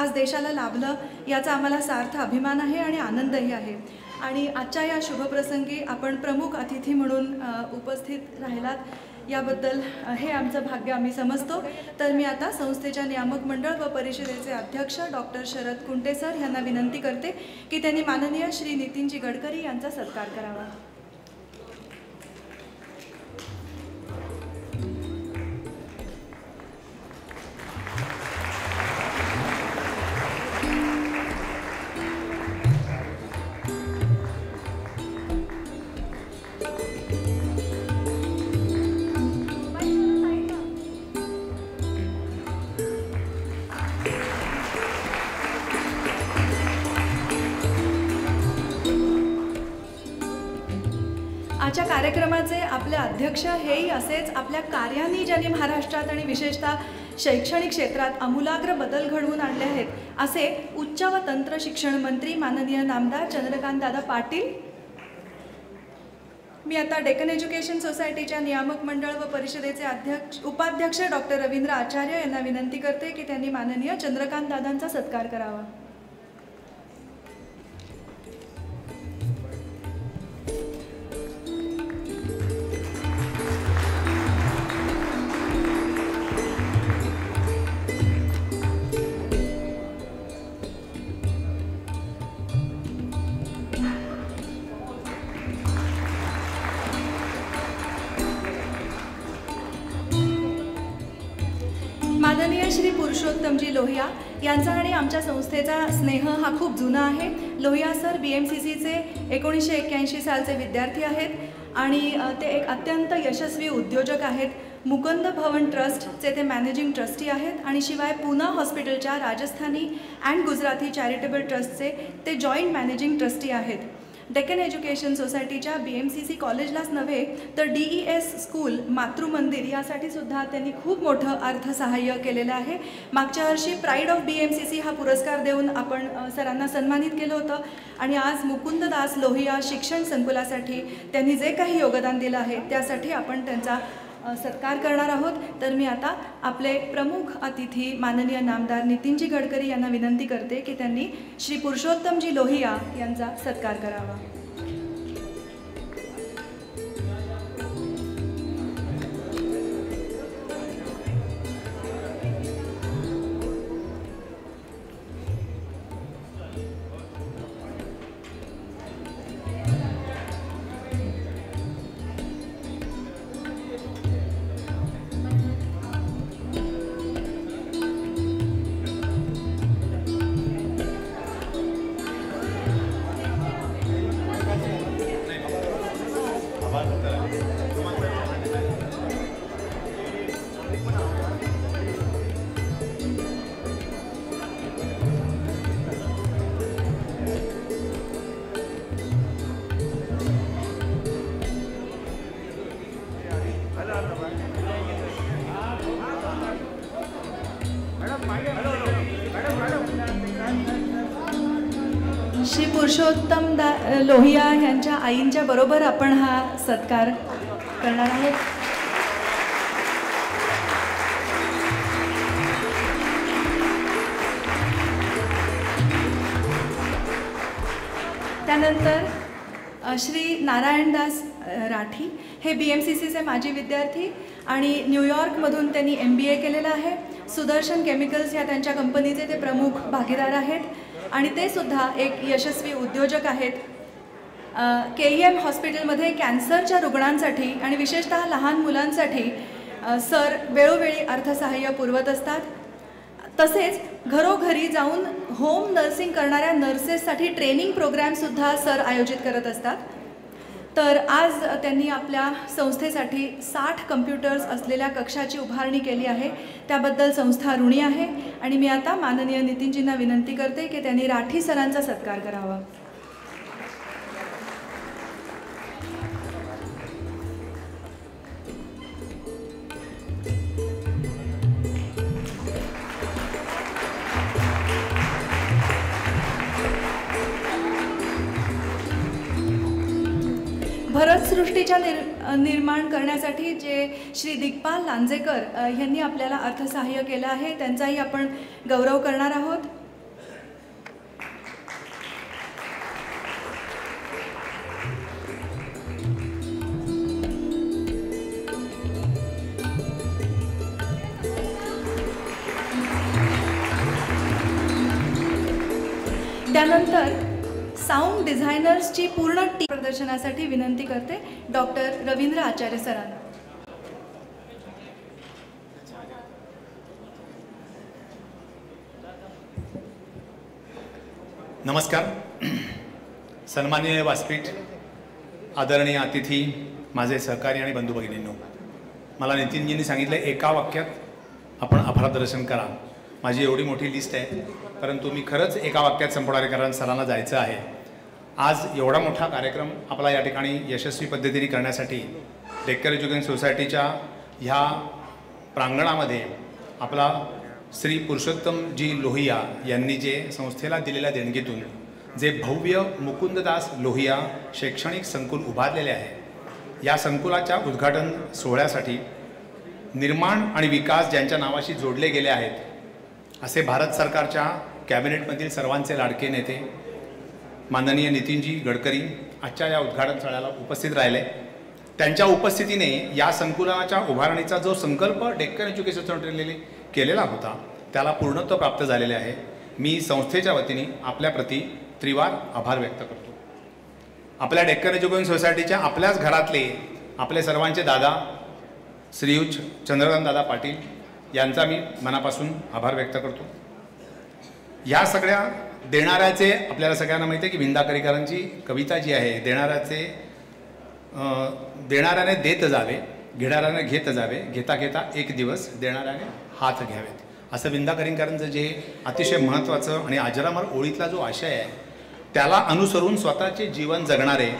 आज देशाला लाभलं याचा आम्हाला सार्थ अभिमान आहे आणि आनंदही आहे. आणि आजच्या या शुभप्रसंगी आपण प्रमुख अतिथी म्हणून उपस्थित राहिलात. याबद्दल हे आमचं भाग्य आम्ही समजतो. तर मी आता संस्थेच्या नियामक मंडळ व परिषदेचे अध्यक्ष डॉक्टर शरद कुंटे सर यांना विनंती करते की त्यांनी माननीय श्री नितीनजी गडकरी यांचा सत्कार करावा. कार्यक्रमाचे आपले अध्यक्ष हेही असेच आपल्या कार्याने ज्यांनी महाराष्ट्रात आणि विशेषतः शैक्षणिक क्षेत्रात आमूलाग्र बदल घडवून आणले आहेत असे उच्च व तंत्र शिक्षण मंत्री माननीय नामदार चंद्रकांत दादा पाटील मी आता डेक्कन एज्युकेशन सोसायटीच्या नियामक मंडळ व परिषदेचे अध्यक्ष उपाध्यक्ष डॉक्टर रवींद्र आचार्य यांना विनंती करते की त्यांनी माननीय चंद्रकांत दादांचा सत्कार करावा. जनतेचा स्नेह हा खूप जुना आहे. Lohia sir B M C सीचे एकोणीसशे एक्क्याऐंशी सालचे विद्यार्थी आहेत आणि ते एक अत्यंत यशस्वी उद्योजक आहेत. मुकुंद भवन ट्रस्टचे ते मॅनेजिंग ट्रस्टी आहेत आणि शिवाय पुना हॉस्पिटलच्या राजस्थानी अँड गुजराती चॅरिटेबल ट्रस्टचे ते जॉईंट मॅनेजिंग ट्रस्टी आहेत. डेक्कन एज्युकेशन सोसायटीच्या बी एम सी सी कॉलेजलाच नव्हे तर D E S school Matrumandir यासाठी सुद्धा त्यांनी खूप मोठं अर्थसहाय्य केलेलं आहे. मागच्या वर्षी pride of B M C C हा पुरस्कार देऊन आपण सरांना सन्मानित केलं होतं. आणि आज मुकुंददास लोहिया शिक्षण संकुलासाठी त्यांनी जे काही योगदान दिलं आहे त्यासाठी आपण त्यांचा सत्कार करणार आहोत. तर मी आता आपले प्रमुख अतिथी माननीय नामदार नितीनजी गडकरी यांना विनंती करते की त्यांनी श्री पुरुषोत्तमजी लोहिया यांचा सत्कार करावा. आईंच्या बरोबर आपण हा सत्कार करणार आहोत. त्यानंतर श्री नारायणदास राठी हे बी एम सी सीचे माजी विद्यार्थी आणि न्यूयॉर्कमधून त्यांनी एम बी ए केलेलं आहे. सुदर्शन केमिकल्स या त्यांच्या कंपनीचे ते प्रमुख भागीदार आहेत. आणि ते सुद्धा एक यशस्वी उद्योजक आहेत. के ई एम हॉस्पिटलमध्ये कॅन्सरच्या रुग्णांसाठी आणि विशेषतः लहान मुलांसाठी सर वेळोवेळी अर्थसहाय्य पुरवत असतात. तसेच घरोघरी जाऊन होम नर्सिंग करणाऱ्या नर्सेससाठी ट्रेनिंग प्रोग्रॅमसुद्धा सर आयोजित करत असतात. तर आज त्यांनी आपल्या संस्थेसाठी साठ कम्प्युटर्स असलेल्या कक्षाची उभारणी केली आहे. त्याबद्दल संस्था ऋणी आहे. आणि मी आता माननीय नितीनजींना विनंती करते की त्यांनी राठी सरांचा सत्कार करावा. भरतसृष्टीच्या निर् निर्माण करण्यासाठी जे श्री दिग्पाल लांजेकर यांनी आपल्याला अर्थसहाय्य केलं आहे त्यांचाही आपण गौरव करणार आहोत. त्यानंतर साऊंड डिझायनर्सची पूर्ण टीम प्रदर्शनासाठी विनंती करते डॉक्टर रवींद्र आचार्य सरांना. नमस्कार. सन्माननीय व्यासपीठ आदरणीय अतिथी माझे सहकारी आणि बंधू भगिनींनो मला नितीनजींनी सांगितलं एका वाक्यात आपण आभार दर्शन करा. माझी एवढी मोठी लिस्ट आहे परंतु मी खरंच एका वाक्यात संपवणारे कारण सरांना जायचं आहे. आज एवढा मोठा कार्यक्रम आपला या ठिकाणी यशस्वी पद्धतीने करण्यासाठी डेक्कर एज्युकेशन सोसायटीच्या ह्या प्रांगणामध्ये आपला श्री पुरुषोत्तमजी लोहिया यांनी जे संस्थेला दिलेल्या देणगीतून जे भव्य मुकुंददास लोहिया शैक्षणिक संकुल उभारलेले आहे या संकुलाच्या उद्घाटन सोहळ्यासाठी निर्माण आणि विकास ज्यांच्या नावाशी जोडले गेले आहेत असे भारत सरकारच्या कॅबिनेटमधील सर्वांचे लाडके नेते माननीय नितीनजी गडकरी आजच्या या उद्घाटन सोहळ्याला उपस्थित राहिले. त्यांच्या उपस्थितीने या संकुलाच्या उभारणीचा जो संकल्प डेक्कन एज्युकेशन सेंटरने केलेला होता त्याला पूर्णत्व प्राप्त झालेले आहे. मी संस्थेच्या वतीने आपल्याप्रती त्रिवार आभार व्यक्त करतो. आपल्या डेक्कन एज्युकेशन सोसायटीच्या आपल्याच घरातले आपले सर्वांचे दादा श्रीयुज चंद्रकांत दादा पाटील यांचा मी मनापासून आभार व्यक्त करतो. ह्या सगळ्या देणाऱ्याचे आपल्याला सगळ्यांना माहिती आहे की विंदाकरीकरांची कविता जी आहे देणाऱ्याचे देणाऱ्याने देत जावे घेणाऱ्याने घेत जावे घेता घेता एक दिवस देणाऱ्याने हात घ्यावेत. असं विंदाकरीकरांचं जे अतिशय महत्त्वाचं आणि आजरामार ओळीतला जो आशय आहे त्याला अनुसरून स्वतःचे जीवन जगणारे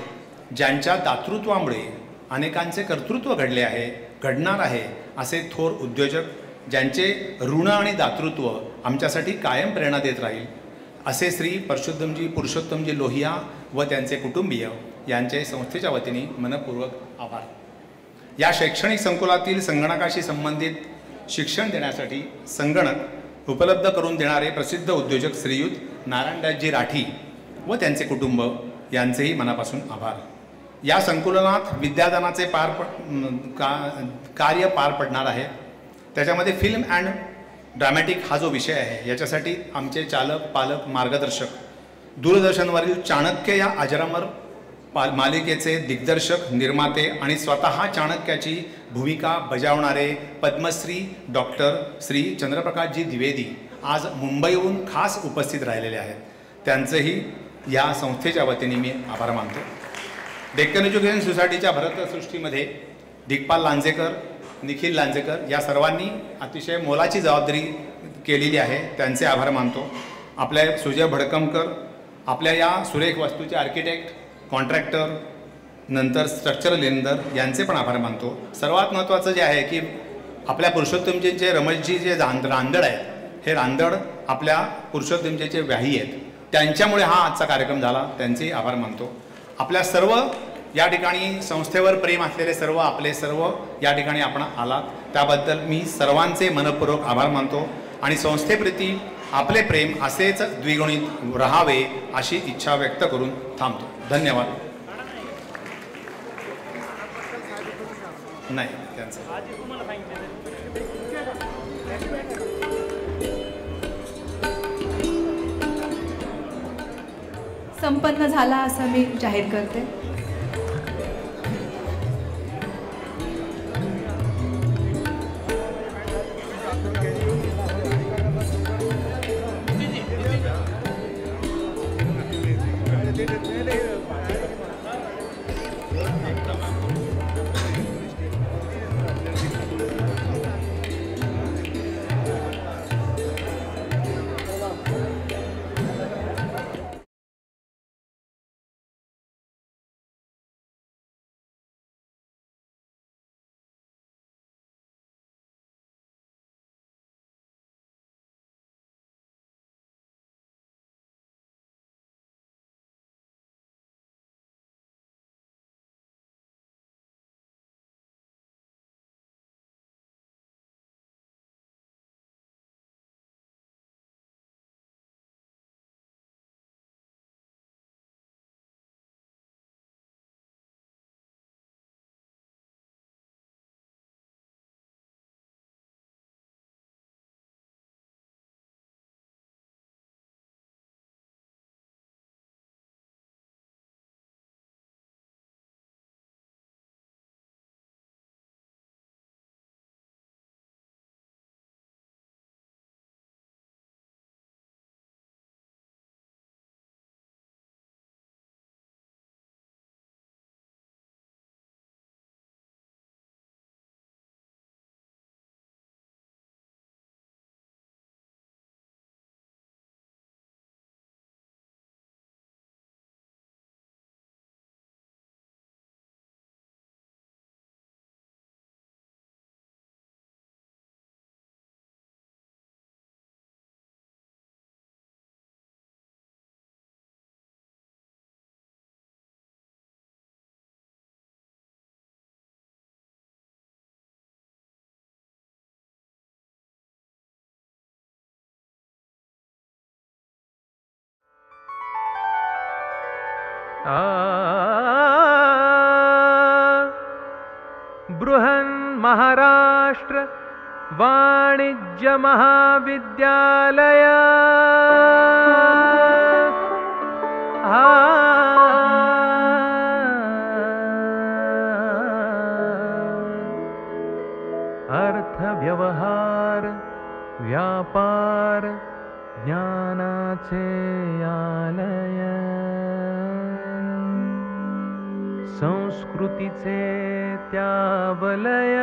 ज्यांच्या दातृत्वामुळे अनेकांचे कर्तृत्व घडले आहे घडणार आहे असे थोर उद्योजक ज्यांचे ऋण आणि दातृत्व आमच्यासाठी कायम प्रेरणा देत राहील असे श्री परशुद्धमजी पुरुषोत्तमजी लोहिया व त्यांचे कुटुंबीय यांचे संस्थेच्या वतीने मनपूर्वक आभार. या शैक्षणिक संकुलातील संगणकाशी संबंधित शिक्षण देण्यासाठी संगणक उपलब्ध करून देणारे प्रसिद्ध उद्योजक श्रीयुत नारायणदासजी राठी व त्यांचे कुटुंब यांचेही मनापासून आभार. या संकुलनात विद्यादानाचे पार पड का कार्य पार पडणार आहे. त्याच्यामध्ये फिल्म अँड ड्रामॅटिक हा जो विषय आहे याच्यासाठी आमचे चालक पालक मार्गदर्शक दूरदर्शनवरील चाणक्य या आजारामर पा मालिकेचे दिग्दर्शक निर्माते आणि स्वतः चाणक्याची भूमिका बजावणारे पद्मश्री डॉक्टर श्री चंद्रप्रकाशजी द्विवेदी आज मुंबईहून खास उपस्थित राहिलेले आहेत. त्यांचंही या संस्थेच्या वतीने मी आभार मानतो. डेक्कन एज्युकेशन सोसायटीच्या भरतसृष्टीमध्ये दिग्पाल लांजेकर निखिल लांजेकर या सर्वांनी अतिशय मोलाची जबाबदारी केलेली आहे. त्यांचे आभार मानतो. आपल्या सुजय भडकमकर आपल्या या सुरेख वास्तूचे आर्किटेक्ट कॉन्ट्रॅक्टर नंतर स्ट्रक्चरल इंजिनियर यांचे पण आभार मानतो. सर्वात महत्त्वाचं जे आहे की आपल्या पुरुषोत्तमजींचे रमेशजी जे रांद रांदड आहेत हे रांदड आपल्या पुरुषोत्तमजीचे व्याही आहेत. त्यांच्यामुळे हा आजचा कार्यक्रम झाला. त्यांचेही आभार मानतो. आपल्या सर्व या ठिकाणी संस्थेवर प्रेम असलेले सर्व आपले सर्व या ठिकाणी आपण आलात. त्याबद्दल मी सर्वांचे मनपूर्वक आभार मानतो आणि संस्थेप्रती आपले प्रेम असेच द्विगुणित राहावे अशी इच्छा व्यक्त करून थांबतो. धन्यवाद. नाही त्यांचं. संपन्न झाला असं मी जाहीर करते. महाराष्ट्र वाणिज्य महाविद्यालय। अर्थव्यवहार व्यापार ज्ञानाचे आलय संस्कृतीचे त्यावलय